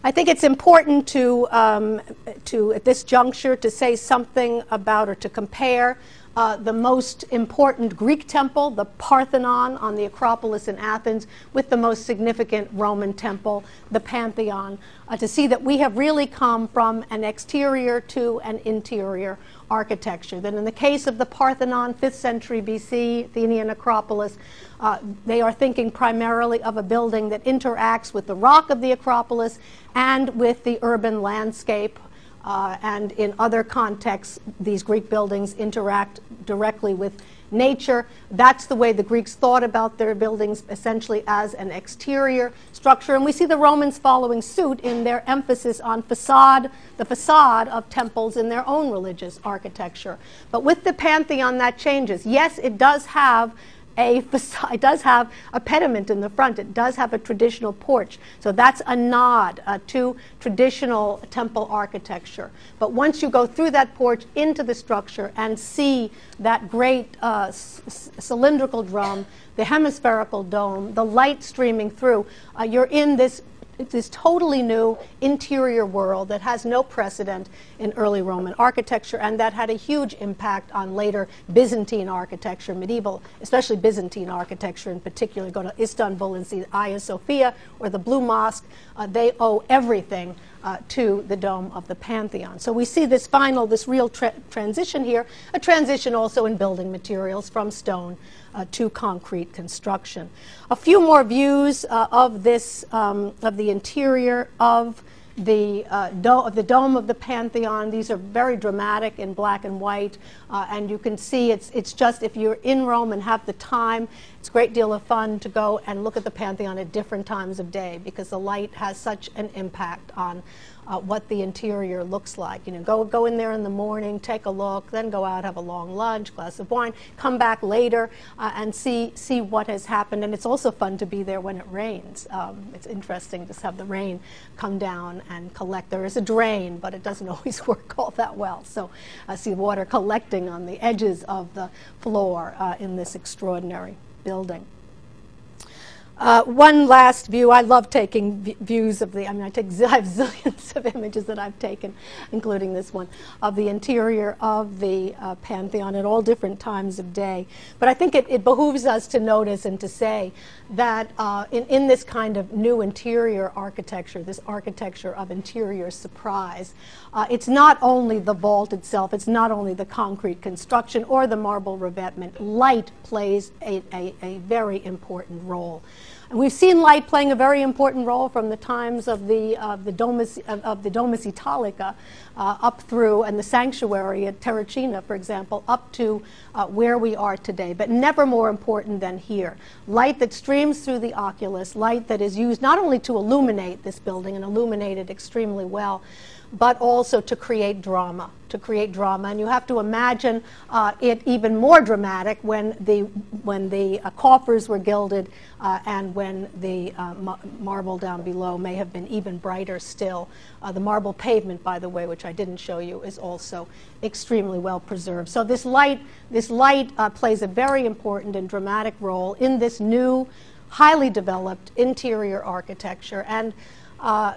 [SPEAKER 1] I think it's important to, um, to, at this juncture, to say something about or to compare uh, the most important Greek temple, the Parthenon on the Acropolis in Athens, with the most significant Roman temple, the Pantheon, uh, to see that we have really come from an exterior to an interior architecture. That in the case of the Parthenon, 5th century BC, Athenian Acropolis, uh, they are thinking primarily of a building that interacts with the rock of the Acropolis and with the urban landscape uh, and in other contexts, these Greek buildings interact directly with nature. That's the way the Greeks thought about their buildings, essentially as an exterior structure. And we see the Romans following suit in their emphasis on facade, the facade of temples in their own religious architecture. But with the Pantheon, that changes. Yes, it does have a facade, it does have a pediment in the front. It does have a traditional porch. So that's a nod uh, to traditional temple architecture. But once you go through that porch into the structure and see that great uh, cylindrical drum, the hemispherical dome, the light streaming through, uh, you're in this this totally new interior world that has no precedent in early Roman architecture and that had a huge impact on later Byzantine architecture, medieval, especially Byzantine architecture in particular. Go to Istanbul and see Hagia Sophia or the Blue Mosque. Uh, they owe everything uh, to the dome of the Pantheon. So we see this final, this real tra transition here, a transition also in building materials from stone uh, to concrete construction. A few more views uh, of this, um, of the interior of the, uh, of the dome of the Pantheon. These are very dramatic in black and white, uh, and you can see it's, it's just if you're in Rome and have the time, it's a great deal of fun to go and look at the Pantheon at different times of day because the light has such an impact on uh, what the interior looks like. You know, go, go in there in the morning, take a look, then go out, have a long lunch, glass of wine, come back later uh, and see, see what has happened. And it's also fun to be there when it rains. Um, it's interesting to have the rain come down and collect. There is a drain, but it doesn't always work all that well. So I see water collecting on the edges of the floor uh, in this extraordinary building. Uh, one last view. I love taking views of the, I mean, I, take, have zillions of images that I've taken, including this one, of the interior of the uh, Pantheon at all different times of day. But I think it, it behooves us to notice and to say that uh, in, in this kind of new interior architecture, this architecture of interior surprise, uh, it's not only the vault itself, it's not only the concrete construction or the marble revetment. Light plays a, a, a very important role. And we've seen light playing a very important role from the times of the, uh, the Domus, of, of, the Domus Italica uh, up through, and the sanctuary at Terracina, for example, up to uh, where we are today, but never more important than here. Light that streams through the oculus, light that is used not only to illuminate this building and illuminate it extremely well, but also to create drama, to create drama. And you have to imagine uh, it even more dramatic when the, when the uh, coffers were gilded uh, and when the uh, marble down below may have been even brighter still. Uh, the marble pavement, by the way, which I didn't show you, is also extremely well preserved. So this light, this light uh, plays a very important and dramatic role in this new highly developed interior architecture. And uh,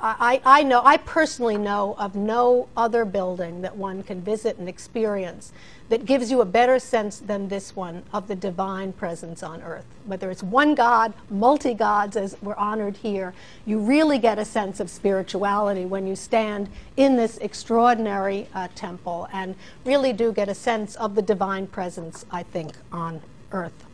[SPEAKER 1] I, I, know, I personally know of no other building that one can visit and experience that gives you a better sense than this one of the divine presence on earth. Whether it's one God, multi gods, as we're honored here, you really get a sense of spirituality when you stand in this extraordinary uh, temple and really do get a sense of the divine presence, I think, on earth.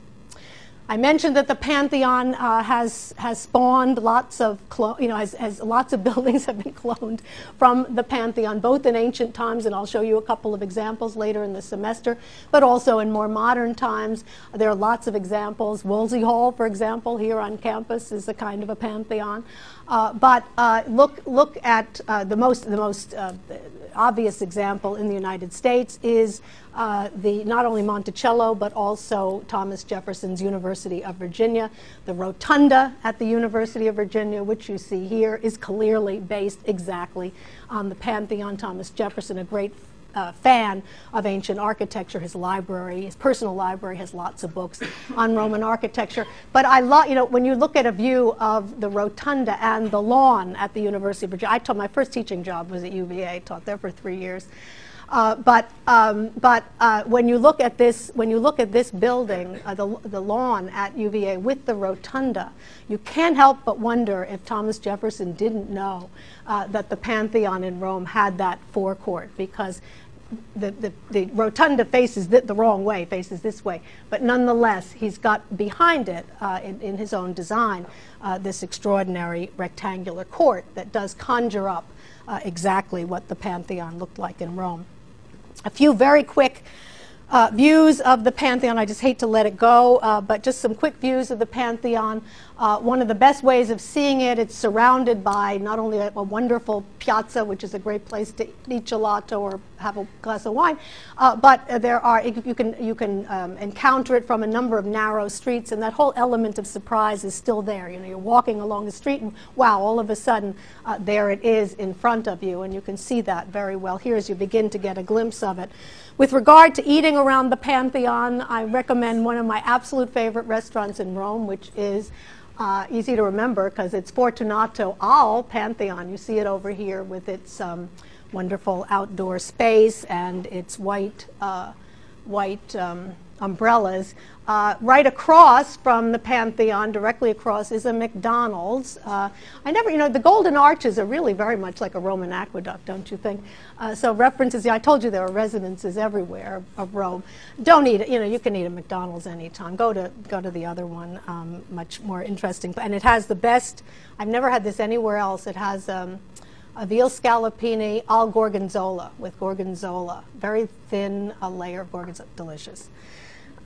[SPEAKER 1] I mentioned that the Pantheon uh, has has spawned lots of you know has, has lots of buildings have been cloned from the Pantheon, both in ancient times, and I'll show you a couple of examples later in the semester, but also in more modern times. There are lots of examples. Woolsey Hall, for example, here on campus is a kind of a Pantheon. Uh, but uh, look look at uh, the most the most uh, obvious example in the United States is uh, the not only Monticello but also Thomas Jefferson's University of Virginia. The rotunda at the University of Virginia, which you see here, is clearly based exactly on the Pantheon. Thomas Jefferson, a great uh, fan of ancient architecture. His library, his personal library, has lots of books on Roman architecture. But I love, you know, when you look at a view of the rotunda and the lawn at the University of Virginia, I taught my first teaching job was at UVA, taught there for three years. Uh, but um, but uh, when you look at this when you look at this building, uh, the the lawn at UVA with the rotunda, you can't help but wonder if Thomas Jefferson didn't know uh, that the Pantheon in Rome had that forecourt because the, the, the, rotunda faces the, the, wrong way, faces this way, but nonetheless, he's got behind it, uh, in, in, his own design, uh, this extraordinary rectangular court that does conjure up uh, exactly what the Pantheon looked like in Rome. A few very quick uh, views of the Pantheon. I just hate to let it go, uh, but just some quick views of the Pantheon. Uh, one of the best ways of seeing it, it's surrounded by not only a, a, wonderful piazza, which is a great place to eat gelato or have a glass of wine, uh, but there are you can you can um, encounter it from a number of narrow streets, and that whole element of surprise is still there. You know, you're walking along the street, and wow, all of a sudden uh, there it is in front of you, and you can see that very well here as you begin to get a glimpse of it. With regard to eating around the Pantheon, I recommend one of my absolute favorite restaurants in Rome, which is uh, easy to remember because it's Fortunato al Pantheon. You see it over here with its um, wonderful outdoor space and its white, uh, white um, umbrellas. Uh, right across from the Pantheon, directly across, is a McDonald's. Uh, I never, you know, the Golden Arches are really very much like a Roman aqueduct, don't you think? Uh, so references, yeah, I told you there are residences everywhere of Rome. Don't eat it, you know, you can eat a McDonald's anytime. Go to, go to the other one, um, much more interesting. And it has the best, I've never had this anywhere else. It has um, a veal scallopini al gorgonzola with gorgonzola. Very thin a layer of gorgonzola, delicious.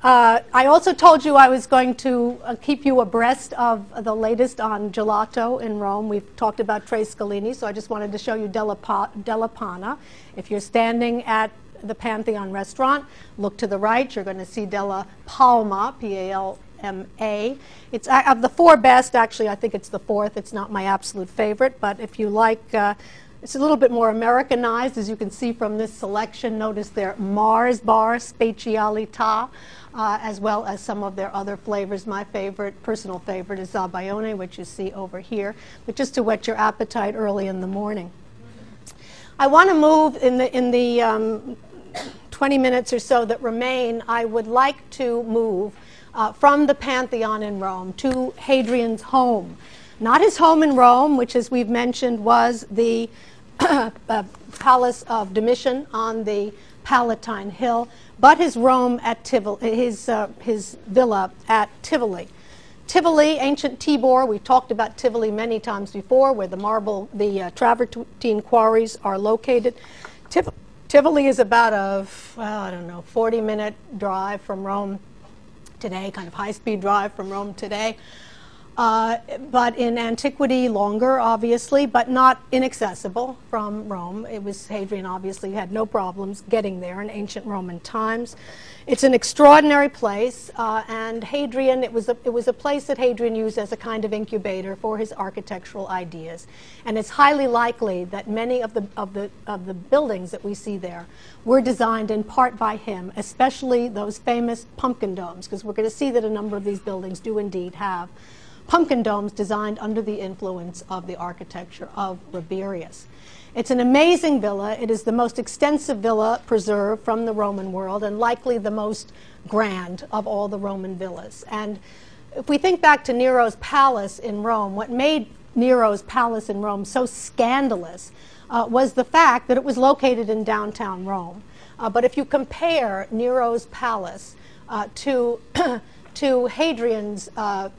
[SPEAKER 1] Uh, I also told you I was going to uh, keep you abreast of the latest on gelato in Rome. We've talked about Tre Scalini, so I just wanted to show you Della, pa- Della Pana. If you're standing at the Pantheon restaurant, look to the right. You're going to see Della Palma, P-A-L-M-A. It's uh, of the four best. Actually, I think it's the fourth. It's not my absolute favorite, but if you like. Uh, it's a little bit more Americanized, as you can see from this selection. Notice their Mars bar, Specialità uh, as well as some of their other flavors. My favorite, personal favorite, is Zabaione, which you see over here, but just to whet your appetite early in the morning. I want to move in the, in the um, 20 minutes or so that remain. I would like to move uh, from the Pantheon in Rome to Hadrian's home. Not his home in Rome, which, as we've mentioned, was the uh, Palace of Domitian on the Palatine Hill, but his Rome at Tivoli, his, uh, his villa at Tivoli. Tivoli, ancient Tibur, we talked about Tivoli many times before, where the marble, the uh, travertine quarries are located. Tiv Tivoli is about a, well, I don't know, 40 minute drive from Rome today, kind of high speed drive from Rome today. Uh, but in antiquity longer, obviously, but not inaccessible from Rome. It was Hadrian obviously had no problems getting there in ancient Roman times. It's an extraordinary place, uh, and Hadrian, it was, a, it was a place that Hadrian used as a kind of incubator for his architectural ideas. And it's highly likely that many of the, of the, of the buildings that we see there were designed in part by him, especially those famous pumpkin domes, because we're going to see that a number of these buildings do indeed have pumpkin domes designed under the influence of the architecture of Rabirius. It's an amazing villa. It is the most extensive villa preserved from the Roman world and likely the most grand of all the Roman villas. And if we think back to Nero's palace in Rome, what made Nero's palace in Rome so scandalous uh, was the fact that it was located in downtown Rome. Uh, but if you compare Nero's palace uh, to, to Hadrian's uh,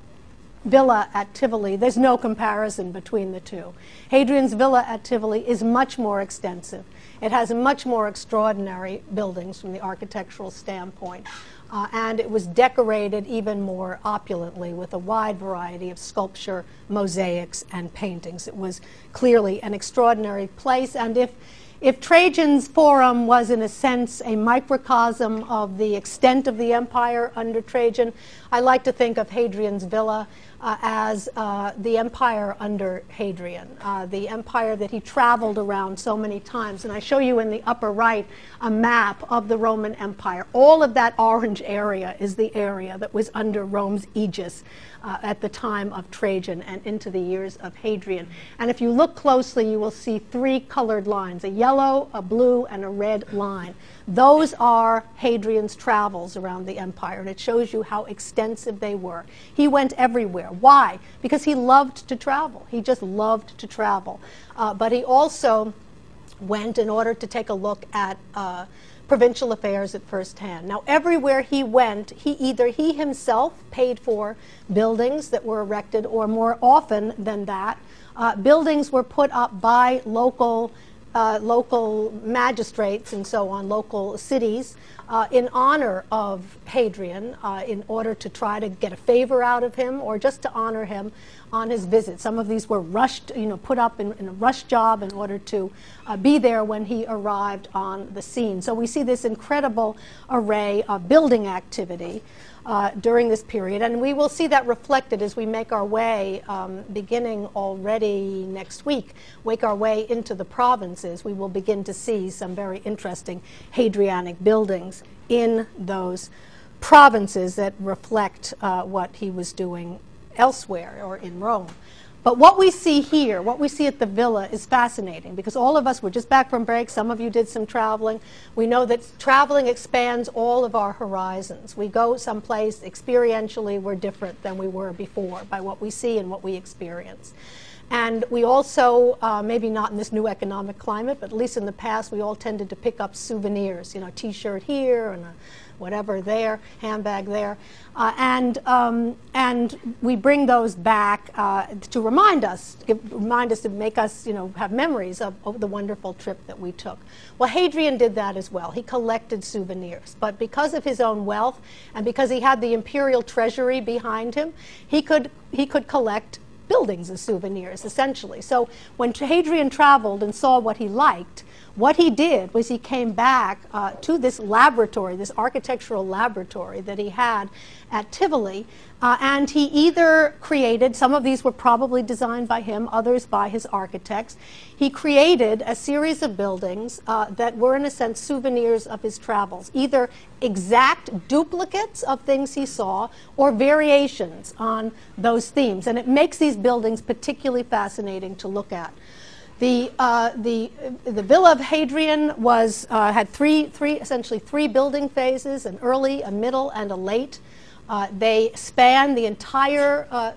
[SPEAKER 1] villa at Tivoli, there's no comparison between the two. Hadrian's villa at Tivoli is much more extensive. It has much more extraordinary buildings from the architectural standpoint. Uh, and it was decorated even more opulently with a wide variety of sculpture, mosaics, and paintings. It was clearly an extraordinary place, and if if Trajan's Forum was, in a sense, a microcosm of the extent of the empire under Trajan, I like to think of Hadrian's Villa uh, as uh, the empire under Hadrian, uh, the empire that he traveled around so many times. And I show you in the upper right a map of the Roman Empire. All of that orange area is the area that was under Rome's aegis uh, at the time of Trajan and into the years of Hadrian. And if you look closely, you will see three colored lines a yellow, a blue, and a red line. Those are Hadrian's travels around the empire, and it shows you how extensive they were. He went everywhere. Why? Because he loved to travel. He just loved to travel. Uh, but he also went in order to take a look at uh, provincial affairs at first hand. Now, everywhere he went, he either he himself paid for buildings that were erected, or more often than that, uh, buildings were put up by local uh, local magistrates and so on, local cities, uh, in honor of Hadrian, uh, in order to try to get a favor out of him or just to honor him on his visit. Some of these were rushed, you know, put up in, in a rush job in order to uh, be there when he arrived on the scene. So we see this incredible array of building activity uh, during this period. And we will see that reflected as we make our way, um, beginning already next week, make our way into the provinces. We will begin to see some very interesting Hadrianic buildings in those provinces that reflect uh, what he was doing elsewhere or in Rome. But what we see here, what we see at the villa, is fascinating because all of us were just back from break. Some of you did some traveling. We know that traveling expands all of our horizons. We go someplace experientially, we're different than we were before by what we see and what we experience. And we also, uh, maybe not in this new economic climate, but at least in the past, we all tended to pick up souvenirs, you know, t-shirt here and a whatever there, handbag there. Uh, and, um, and we bring those back uh, to remind us, give, remind us to make us, you know, have memories of, of the wonderful trip that we took. Well, Hadrian did that as well. He collected souvenirs. But because of his own wealth and because he had the imperial treasury behind him, he could, he could collect buildings as souvenirs, essentially. So when Hadrian traveled and saw what he liked, what he did was he came back uh, to this laboratory, this architectural laboratory that he had at Tivoli, uh, and he either created, some of these were probably designed by him, others by his architects. He created a series of buildings uh, that were, in a sense, souvenirs of his travels, either exact duplicates of things he saw or variations on those themes. And it makes these buildings particularly fascinating to look at. The, uh, the, the Villa of Hadrian was, uh, had three, three, essentially three building phases, an early, a middle, and a late. Uh, they span the entire, uh,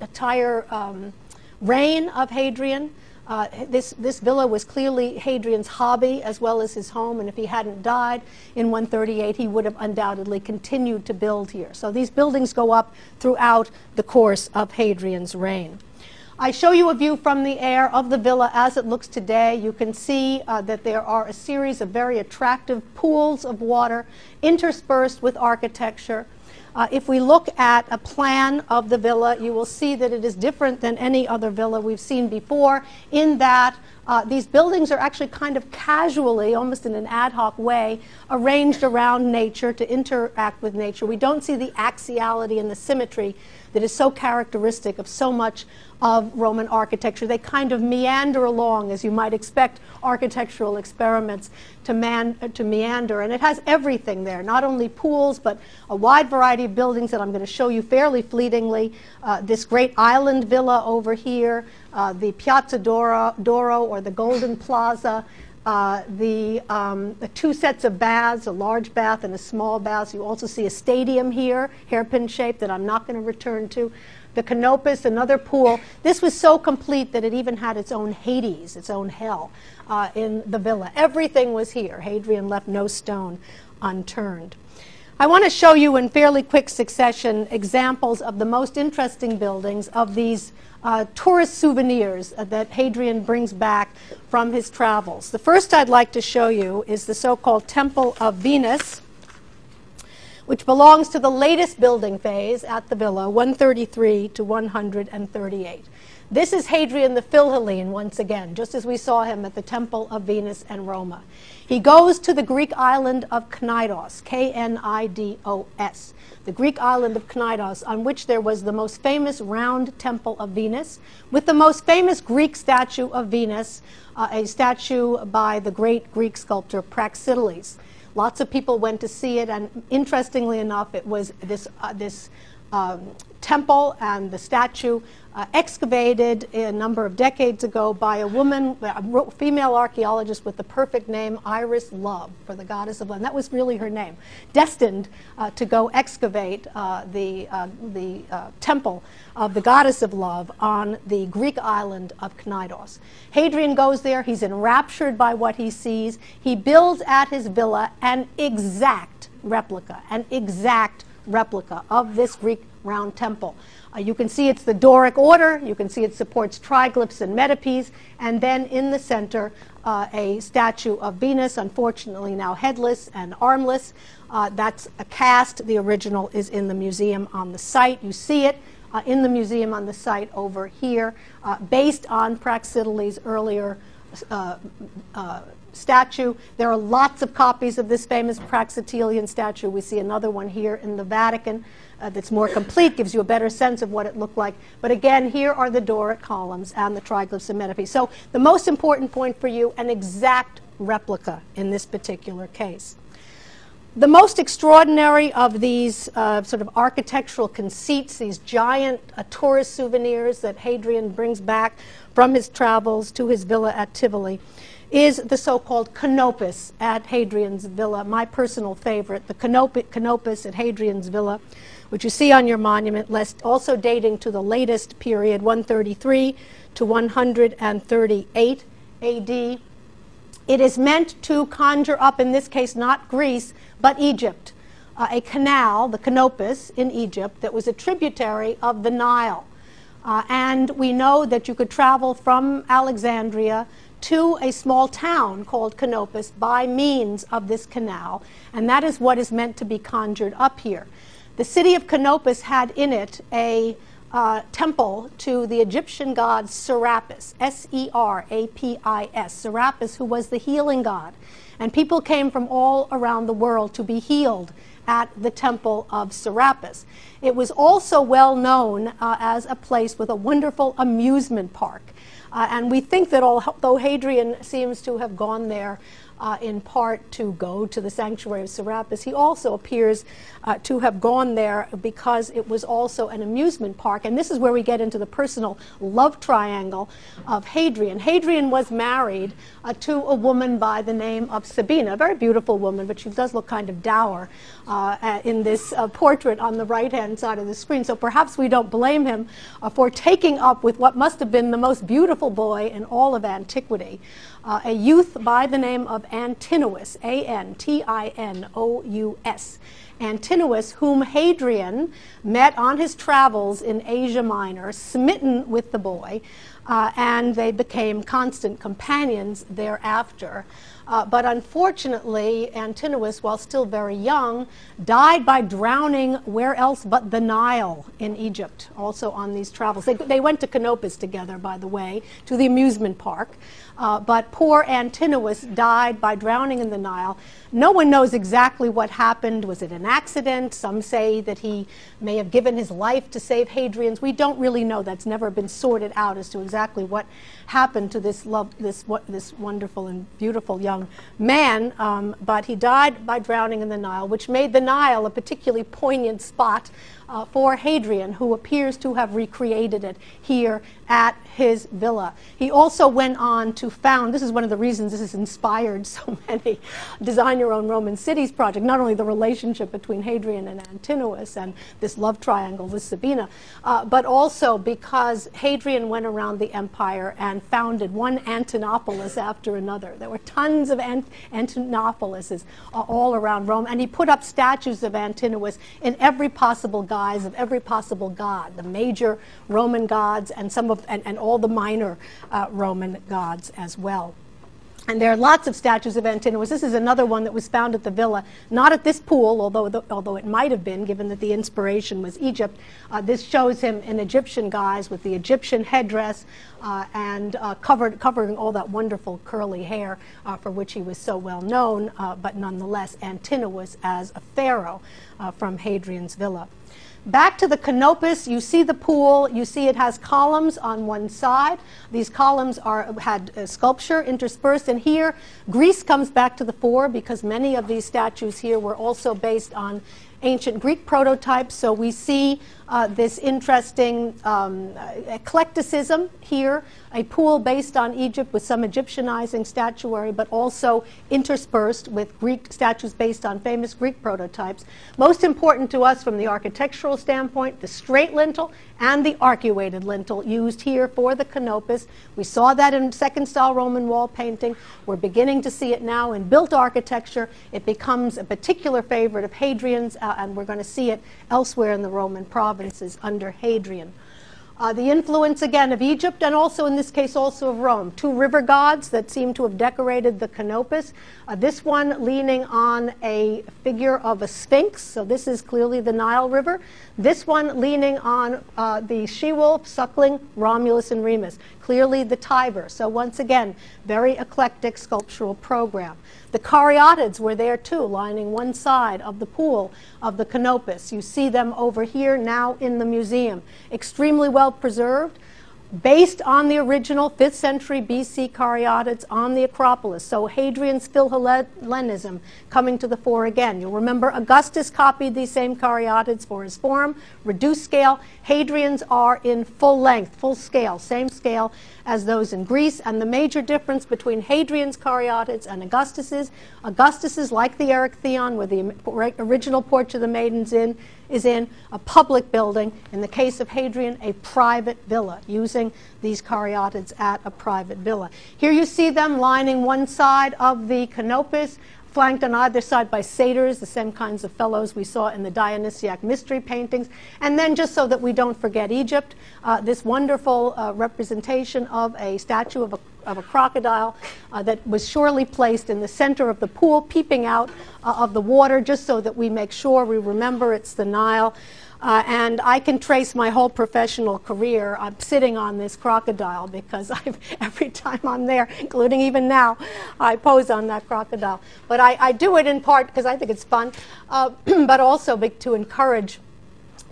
[SPEAKER 1] entire um, reign of Hadrian. Uh, this, this villa was clearly Hadrian's hobby as well as his home, and if he hadn't died in 138, he would have undoubtedly continued to build here. So these buildings go up throughout the course of Hadrian's reign. I show you a view from the air of the villa as it looks today. You can see uh, that there are a series of very attractive pools of water interspersed with architecture. Uh, if we look at a plan of the villa, you will see that it is different than any other villa we've seen before in that uh, these buildings are actually kind of casually, almost in an ad hoc way, arranged around nature to interact with nature. We don't see the axiality and the symmetry that is so characteristic of so much of Roman architecture. They kind of meander along, as you might expect architectural experiments to, man, to meander. And it has everything there, not only pools, but a wide variety of buildings that I'm going to show you fairly fleetingly. Uh, this great island villa over here, uh, the Piazza d'Oro, d'Oro or the Golden Plaza, uh, the, um, the, two sets of baths, a large bath and a small bath. You also see a stadium here, hairpin shaped, that I'm not going to return to. The Canopus, another pool. This was so complete that it even had its own Hades, its own hell, uh, in the villa. Everything was here. Hadrian left no stone unturned. I want to show you in fairly quick succession examples of the most interesting buildings of these uh, tourist souvenirs that Hadrian brings back from his travels. The first I'd like to show you is the so-called Temple of Venus, which belongs to the latest building phase at the villa, 133 to 138. This is Hadrian the Philhellene once again, just as we saw him at the Temple of Venus and Roma. He goes to the Greek island of Knidos, K N I D O S, the Greek island of Knidos, on which there was the most famous round temple of Venus, with the most famous Greek statue of Venus, uh, a statue by the great Greek sculptor Praxiteles. Lots of people went to see it, and interestingly enough, it was this, uh, this um, temple and the statue uh, excavated a number of decades ago by a woman, a female archaeologist with the perfect name Iris Love, for the goddess of love. And that was really her name, destined uh, to go excavate uh, the, uh, the uh, temple of the goddess of love on the Greek island of Knidos. Hadrian goes there, he's enraptured by what he sees. He builds at his villa an exact replica, an exact replica of this Greek round temple. Uh, you can see it's the Doric order. You can see it supports triglyphs and metopes. And then in the center, uh, a statue of Venus, unfortunately now headless and armless. Uh, that's a cast. The original is in the museum on the site. You see it uh, in the museum on the site over here, uh, based on Praxiteles' earlier uh, statue. There are lots of copies of this famous Praxitelean statue. We see another one here in the Vatican uh, that's more complete, gives you a better sense of what it looked like. But again, here are the Doric columns and the triglyphs and metopes. So the most important point for you, an exact replica in this particular case. The most extraordinary of these uh, sort of architectural conceits, these giant uh, tourist souvenirs that Hadrian brings back from his travels to his villa at Tivoli, is the so-called canopus at Hadrian's villa, my personal favorite, the canopus at Hadrian's villa, which you see on your monument list, also dating to the latest period, 133 to 138 AD. It is meant to conjure up, in this case, not Greece, but Egypt, uh, a canal, the Canopus in Egypt, that was a tributary of the Nile. Uh, and we know that you could travel from Alexandria to a small town called Canopus by means of this canal, and that is what is meant to be conjured up here. The city of Canopus had in it a uh, temple to the Egyptian god Serapis, S E R A P I S, Serapis, who was the healing god. And people came from all around the world to be healed at the temple of Serapis. It was also well known uh, as a place with a wonderful amusement park. Uh, and we think that although Hadrian seems to have gone there uh, in part to go to the sanctuary of Serapis. He also appears uh, to have gone there because it was also an amusement park. And this is where we get into the personal love triangle of Hadrian. Hadrian was married uh, to a woman by the name of Sabina, a very beautiful woman, but she does look kind of dour uh, in this uh, portrait on the right hand side of the screen. So perhaps we don't blame him uh, for taking up with what must have been the most beautiful boy in all of antiquity a youth by the name of Antinous, A N T I N O U S. Antinous, whom Hadrian met on his travels in Asia Minor, smitten with the boy, uh, and they became constant companions thereafter. Uh, but unfortunately, Antinous, while still very young, died by drowning where else but the Nile in Egypt, also on these travels. They, they went to Canopus together, by the way, to the amusement park. Uh, but poor Antinous died by drowning in the Nile. No one knows exactly what happened. Was it an accident? Some say that he may have given his life to save Hadrian's. We don't really know. That's never been sorted out as to exactly what happened to this, love, this, this wonderful and beautiful young man. Um, but he died by drowning in the Nile, which made the Nile a particularly poignant spot uh, for Hadrian, who appears to have recreated it here at his villa. He also went on to found, this is one of the reasons this has inspired so many design your own Roman cities project, not only the relationship between Hadrian and Antinous and this love triangle with Sabina, uh, but also because Hadrian went around the empire and founded one Antinopolis after another. There were tons of Ant Antinopolises uh, all around Rome, and he put up statues of Antinous in every possible guise of every possible god, the major Roman gods and some of and, and all the minor uh, Roman gods as well. And there are lots of statues of Antinous. This is another one that was found at the villa, not at this pool, although, the, although it might have been, given that the inspiration was Egypt. Uh, this shows him in Egyptian guise with the Egyptian headdress uh, and uh, covered, covering all that wonderful curly hair uh, for which he was so well known, uh, but nonetheless Antinous as a pharaoh uh, from Hadrian's villa. Back to the canopus, you see the pool, you see it has columns on one side. These columns are, had uh, sculpture interspersed, and here Greece comes back to the fore because many of these statues here were also based on ancient Greek prototypes. So we see uh, this interesting um, eclecticism here, a pool based on Egypt with some Egyptianizing statuary, but also interspersed with Greek statues based on famous Greek prototypes. Most important to us from the architectural standpoint, the straight lintel and the arcuated lintel used here for the canopus. We saw that in second style Roman wall painting. We're beginning to see it now in built architecture. It becomes a particular favorite of Hadrian's, uh, and we're going to see it elsewhere in the Roman provinces under Hadrian. Uh, the influence again of Egypt and also in this case also of Rome. Two river gods that seem to have decorated the canopus. Uh, this one leaning on a figure of a sphinx, so this is clearly the Nile River. This one leaning on uh, the she-wolf suckling Romulus and Remus, clearly the Tiber. So once again, very eclectic sculptural program. The caryatids were there too, lining one side of the pool of the Canopus. You see them over here now in the museum. Extremely well preserved based on the original 5th century BC caryatids on the Acropolis. So Hadrian's Philhellenism coming to the fore again. You'll remember Augustus copied these same caryatids for his forum, reduced scale. Hadrian's are in full length, full scale, same scale as those in Greece. And the major difference between Hadrian's caryatids and Augustus's, Augustus's, like the Erechtheion, where the original Porch of the Maidens in, is in a public building, in the case of Hadrian, a private villa, using these caryatids at a private villa. Here you see them lining one side of the canopus, flanked on either side by satyrs, the same kinds of fellows we saw in the Dionysiac mystery paintings. And then, just so that we don't forget Egypt, uh, this wonderful uh, representation of a statue of a, of a crocodile uh, that was surely placed in the center of the pool, peeping out uh, of the water, just so that we make sure we remember it's the Nile. Uh, and I can trace my whole professional career. I'm sitting on this crocodile because I've, every time I'm there, including even now, I pose on that crocodile. But I, I do it in part because I think it's fun, uh, but also to encourage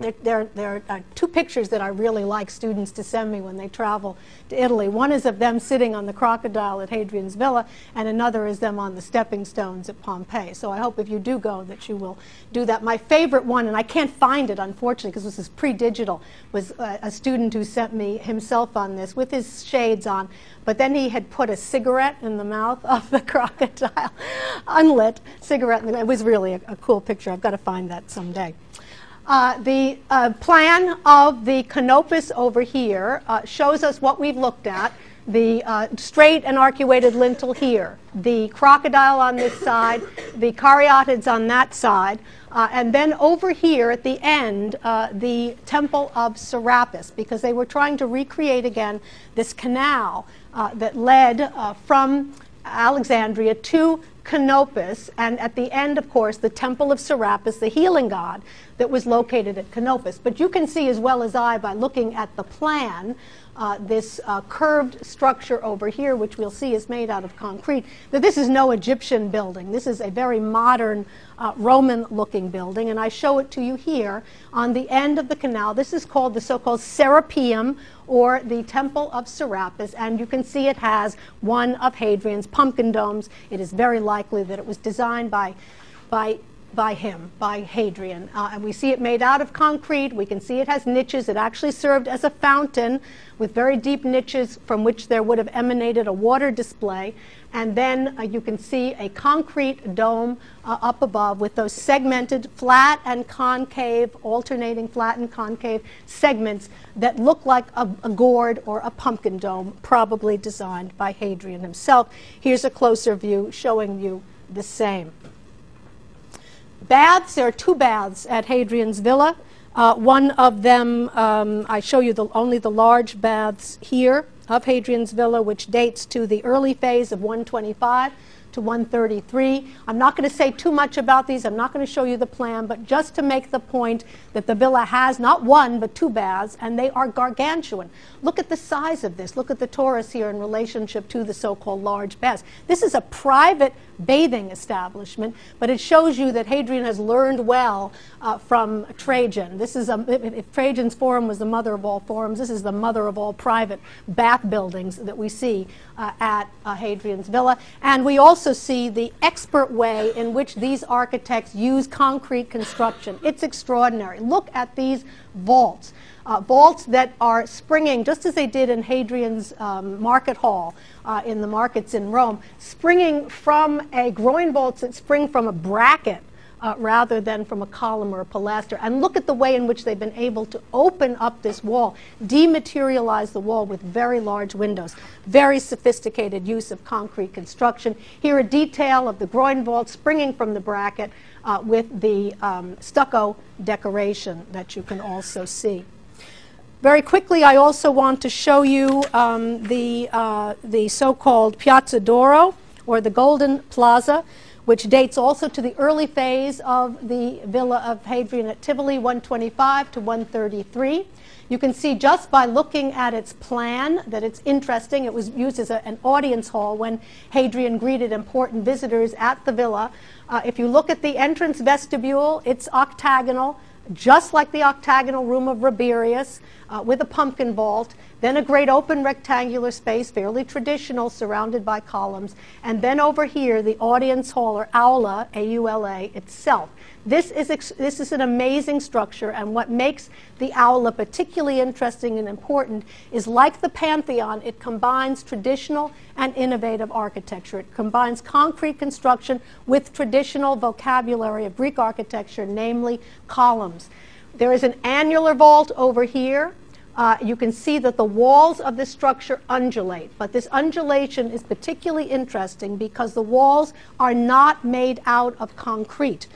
[SPEAKER 1] there, there, are uh, two pictures that I really like students to send me when they travel to Italy. One is of them sitting on the crocodile at Hadrian's Villa, and another is them on the stepping stones at Pompeii. So I hope if you do go that you will do that. My favorite one, and I can't find it unfortunately because this is pre-digital, was a, a student who sent me himself on this with his shades on, but then he had put a cigarette in the mouth of the crocodile, unlit cigarette. It was really a, a cool picture. I've got to find that someday. Uh, the uh, plan of the canopus over here uh, shows us what we've looked at. The uh, straight and arcuated lintel here, the crocodile on this side, the caryatids on that side, uh, and then over here at the end, uh, the temple of Serapis, because they were trying to recreate again this canal that led from Alexandria to Canopus, and at the end, of course, the Temple of Serapis, the healing god, that was located at Canopus. But you can see as well as I by looking at the plan uh, this uh, curved structure over here, which we'll see is made out of concrete, that this is no Egyptian building. This is a very modern uh, Roman looking building, and I show it to you here on the end of the canal. This is called the so called Serapeum or the Temple of Serapis, and you can see it has one of Hadrian's pumpkin domes. It is very likely that it was designed by, by by him, by Hadrian. Uh, and we see it made out of concrete. We can see it has niches. It actually served as a fountain with very deep niches from which there would have emanated a water display. And then uh, you can see a concrete dome uh, up above with those segmented flat and concave, alternating flat and concave segments that look like a, a gourd or a pumpkin dome, probably designed by Hadrian himself. Here's a closer view showing you the same. Baths, there are two baths at Hadrian's Villa. Uh, one of them, um, I show you the, only the large baths here of Hadrian's Villa, which dates to the early phase of 125 to 133. I'm not going to say too much about these. I'm not going to show you the plan, but just to make the point that the villa has not one, but two baths, and they are gargantuan. Look at the size of this. Look at the torus here in relationship to the so-called large baths. This is a private bathing establishment, but it shows you that Hadrian has learned well uh, from Trajan. This is a, if Trajan's forum was the mother of all forums, this is the mother of all private bath buildings that we see uh, at uh, Hadrian's villa. And we also see the expert way in which these architects use concrete construction. It's extraordinary. Look at these vaults. Uh, vaults that are springing, just as they did in Hadrian's um, market hall uh, in the markets in Rome, springing from a groin vaults that spring from a bracket uh, rather than from a column or a pilaster. And look at the way in which they've been able to open up this wall, dematerialize the wall with very large windows. Very sophisticated use of concrete construction. Here a detail of the groin vault springing from the bracket uh, with the um, stucco decoration that you can also see. Very quickly, I also want to show you um, the, uh, the so-called Piazza d'Oro, or the Golden Plaza, which dates also to the early phase of the Villa of Hadrian at Tivoli, 125 to 133. You can see just by looking at its plan that it's interesting. It was used as a, an audience hall when Hadrian greeted important visitors at the villa. Uh, if you look at the entrance vestibule, it's octagonal just like the octagonal room of Rabirius uh, with a pumpkin vault, then a great open rectangular space, fairly traditional, surrounded by columns, and then over here, the audience hall or aula, A-U-L-A, itself. This is, this is an amazing structure, and what makes the aula particularly interesting and important is like the Pantheon, it combines traditional and innovative architecture. It combines concrete construction with traditional vocabulary of Greek architecture, namely columns. There is an annular vault over here. Uh, you can see that the walls of this structure undulate, but this undulation is particularly interesting because the walls are not made out of concrete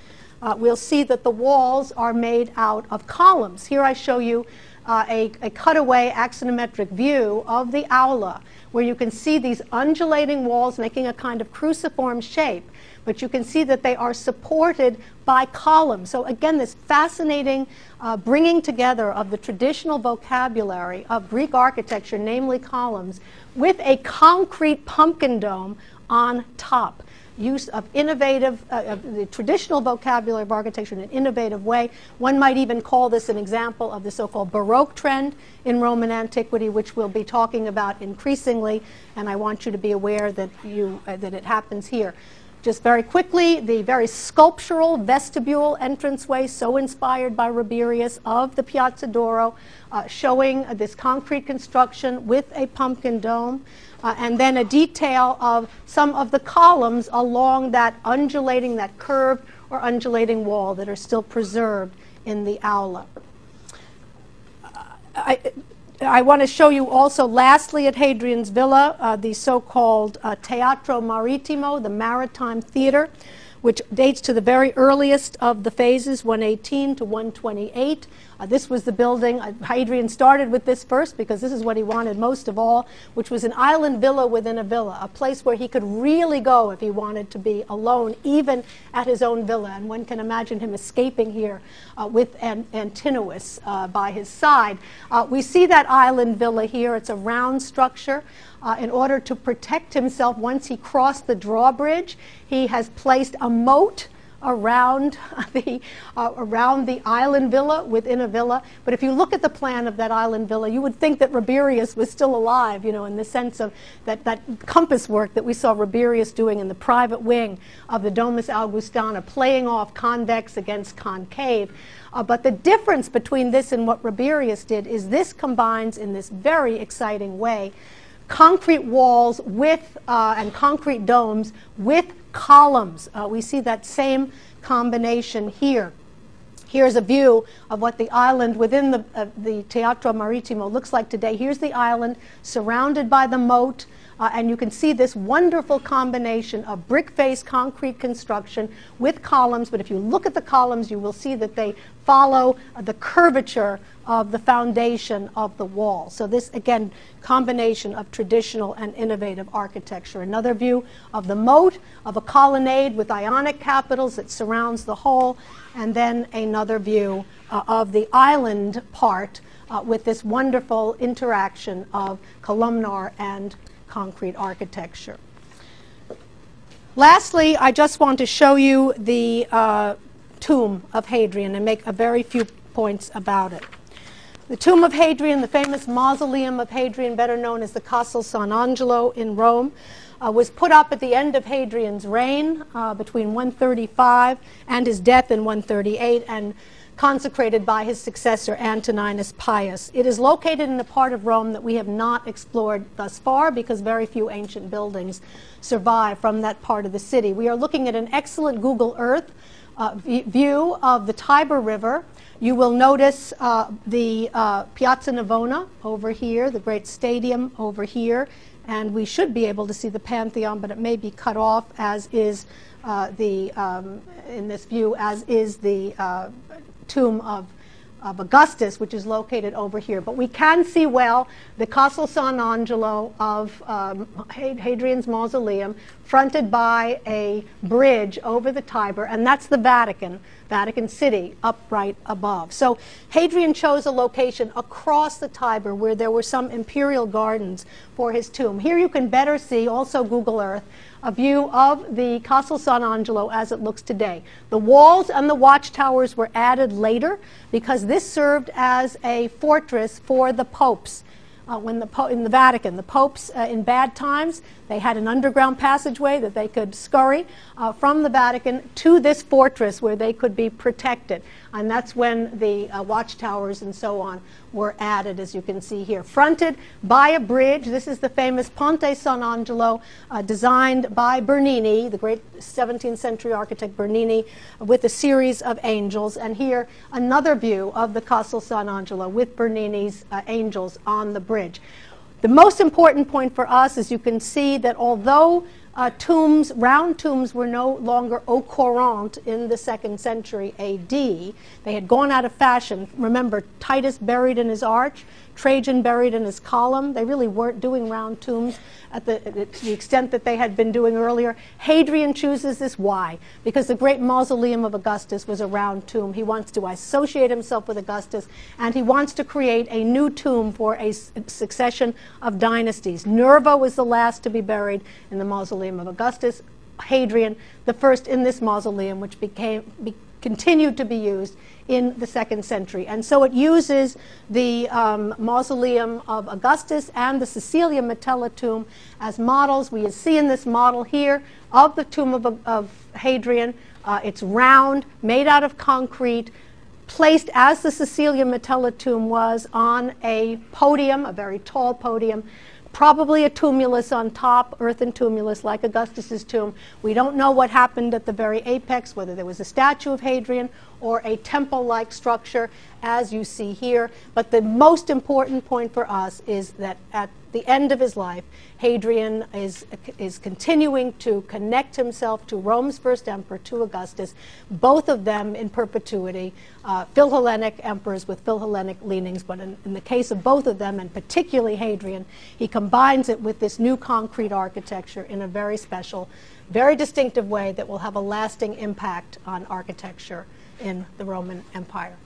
[SPEAKER 1] uh, we'll see that the walls are made out of columns. Here I show you uh, a, a, cutaway axonometric view of the aula, where you can see these undulating walls making a kind of cruciform shape, but you can see that they are supported by columns. So again, this fascinating uh, bringing together of the traditional vocabulary of Greek architecture, namely columns, with a concrete pumpkin dome on top use of innovative, uh, of the traditional vocabulary of architecture in an innovative way. One might even call this an example of the so-called Baroque trend in Roman antiquity, which we'll be talking about increasingly, and I want you to be aware that, you, uh, that it happens here. Just very quickly, the very sculptural vestibule entranceway, so inspired by Rabirius of the Piazza d'Oro, uh, showing this concrete construction with a pumpkin dome uh, and then a detail of some of the columns along that undulating, that curved or undulating wall that are still preserved in the aula. Uh, I, I want to show you also, lastly, at Hadrian's Villa, uh, the so-called uh, Teatro Marittimo, the Maritime Theater, which dates to the very earliest of the phases, 118 to 128. Uh, this was the building. Uh, Hadrian started with this first because this is what he wanted most of all, which was an island villa within a villa, a place where he could really go if he wanted to be alone, even at his own villa. And one can imagine him escaping here uh, with An Antinous uh, by his side. Uh, we see that island villa here. It's a round structure. Uh, in order to protect himself once he crossed the drawbridge, he has placed a moat around the, uh, around the island villa within a villa. But if you look at the plan of that island villa, you would think that Rabirius was still alive, you know, in the sense of that, that compass work that we saw Rabirius doing in the private wing of the Domus Augustana, playing off convex against concave. Uh, but the difference between this and what Rabirius did is this combines in this very exciting way concrete walls with uh, and concrete domes with columns. Uh, we see that same combination here. Here's a view of what the island within the, uh, the Teatro Marittimo looks like today. Here's the island surrounded by the moat. Uh, and you can see this wonderful combination of brick face concrete construction with columns. But if you look at the columns, you will see that they follow uh, the curvature of the foundation of the wall. So this, again, combination of traditional and innovative architecture. Another view of the moat of a colonnade with ionic capitals that surrounds the whole, and then another view uh, of the island part uh, with this wonderful interaction of columnar and concrete architecture. Lastly, I just want to show you the uh, tomb of Hadrian and make a very few points about it. The tomb of Hadrian, the famous mausoleum of Hadrian, better known as the Castel Sant'Angelo in Rome, uh, was put up at the end of Hadrian's reign uh, between 135 and his death in 138 and consecrated by his successor Antoninus Pius. It is located in a part of Rome that we have not explored thus far because very few ancient buildings survive from that part of the city. We are looking at an excellent Google Earth uh, view of the Tiber River. You will notice uh, the uh, Piazza Navona over here, the great stadium over here, and we should be able to see the Pantheon, but it may be cut off, as is uh, the, um, in this view, as is the uh, tomb of, of Augustus, which is located over here. But we can see well the Castel Sant'Angelo of um, Hadrian's mausoleum, fronted by a bridge over the Tiber, and that's the Vatican, Vatican City, up right above. So Hadrian chose a location across the Tiber where there were some imperial gardens for his tomb. Here you can better see, also Google Earth, a view of the Castel Sant'Angelo as it looks today. The walls and the watchtowers were added later because this served as a fortress for the popes uh, when the in the Vatican, the popes uh, in bad times, they had an underground passageway that they could scurry uh, from the Vatican to this fortress where they could be protected. And that's when the uh, watchtowers and so on were added, as you can see here. Fronted by a bridge, this is the famous Ponte Sant'Angelo, uh, designed by Bernini, the great 17th century architect Bernini, with a series of angels. And here, another view of the Castel Sant'Angelo with Bernini's uh, angels on the bridge. The most important point for us is you can see that although uh, tombs, round tombs were no longer au courant in the second century AD. They had gone out of fashion. Remember, Titus buried in his arch, Trajan buried in his column. They really weren't doing round tombs at the, the extent that they had been doing earlier. Hadrian chooses this. Why? Because the great mausoleum of Augustus was a round tomb. He wants to associate himself with Augustus, and he wants to create a new tomb for a succession of dynasties. Nerva was the last to be buried in the mausoleum of Augustus. Hadrian, the first in this mausoleum, which became, be, continued to be used in the second century. And so it uses the um, mausoleum of Augustus and the Cecilia Metella tomb as models. We see in this model here of the tomb of, of Hadrian. Uh, it's round, made out of concrete, placed as the Cecilia Metella tomb was on a podium, a very tall podium, probably a tumulus on top, earthen tumulus like Augustus's tomb. We don't know what happened at the very apex, whether there was a statue of Hadrian or a temple-like structure, as you see here. But the most important point for us is that at the end of his life, Hadrian is, is continuing to connect himself to Rome's first emperor, to Augustus, both of them in perpetuity, uh, Philhellenic emperors with Philhellenic leanings, but in, in the case of both of them, and particularly Hadrian, he combines it with this new concrete architecture in a very special, very distinctive way that will have a lasting impact on architecture in the Roman Empire.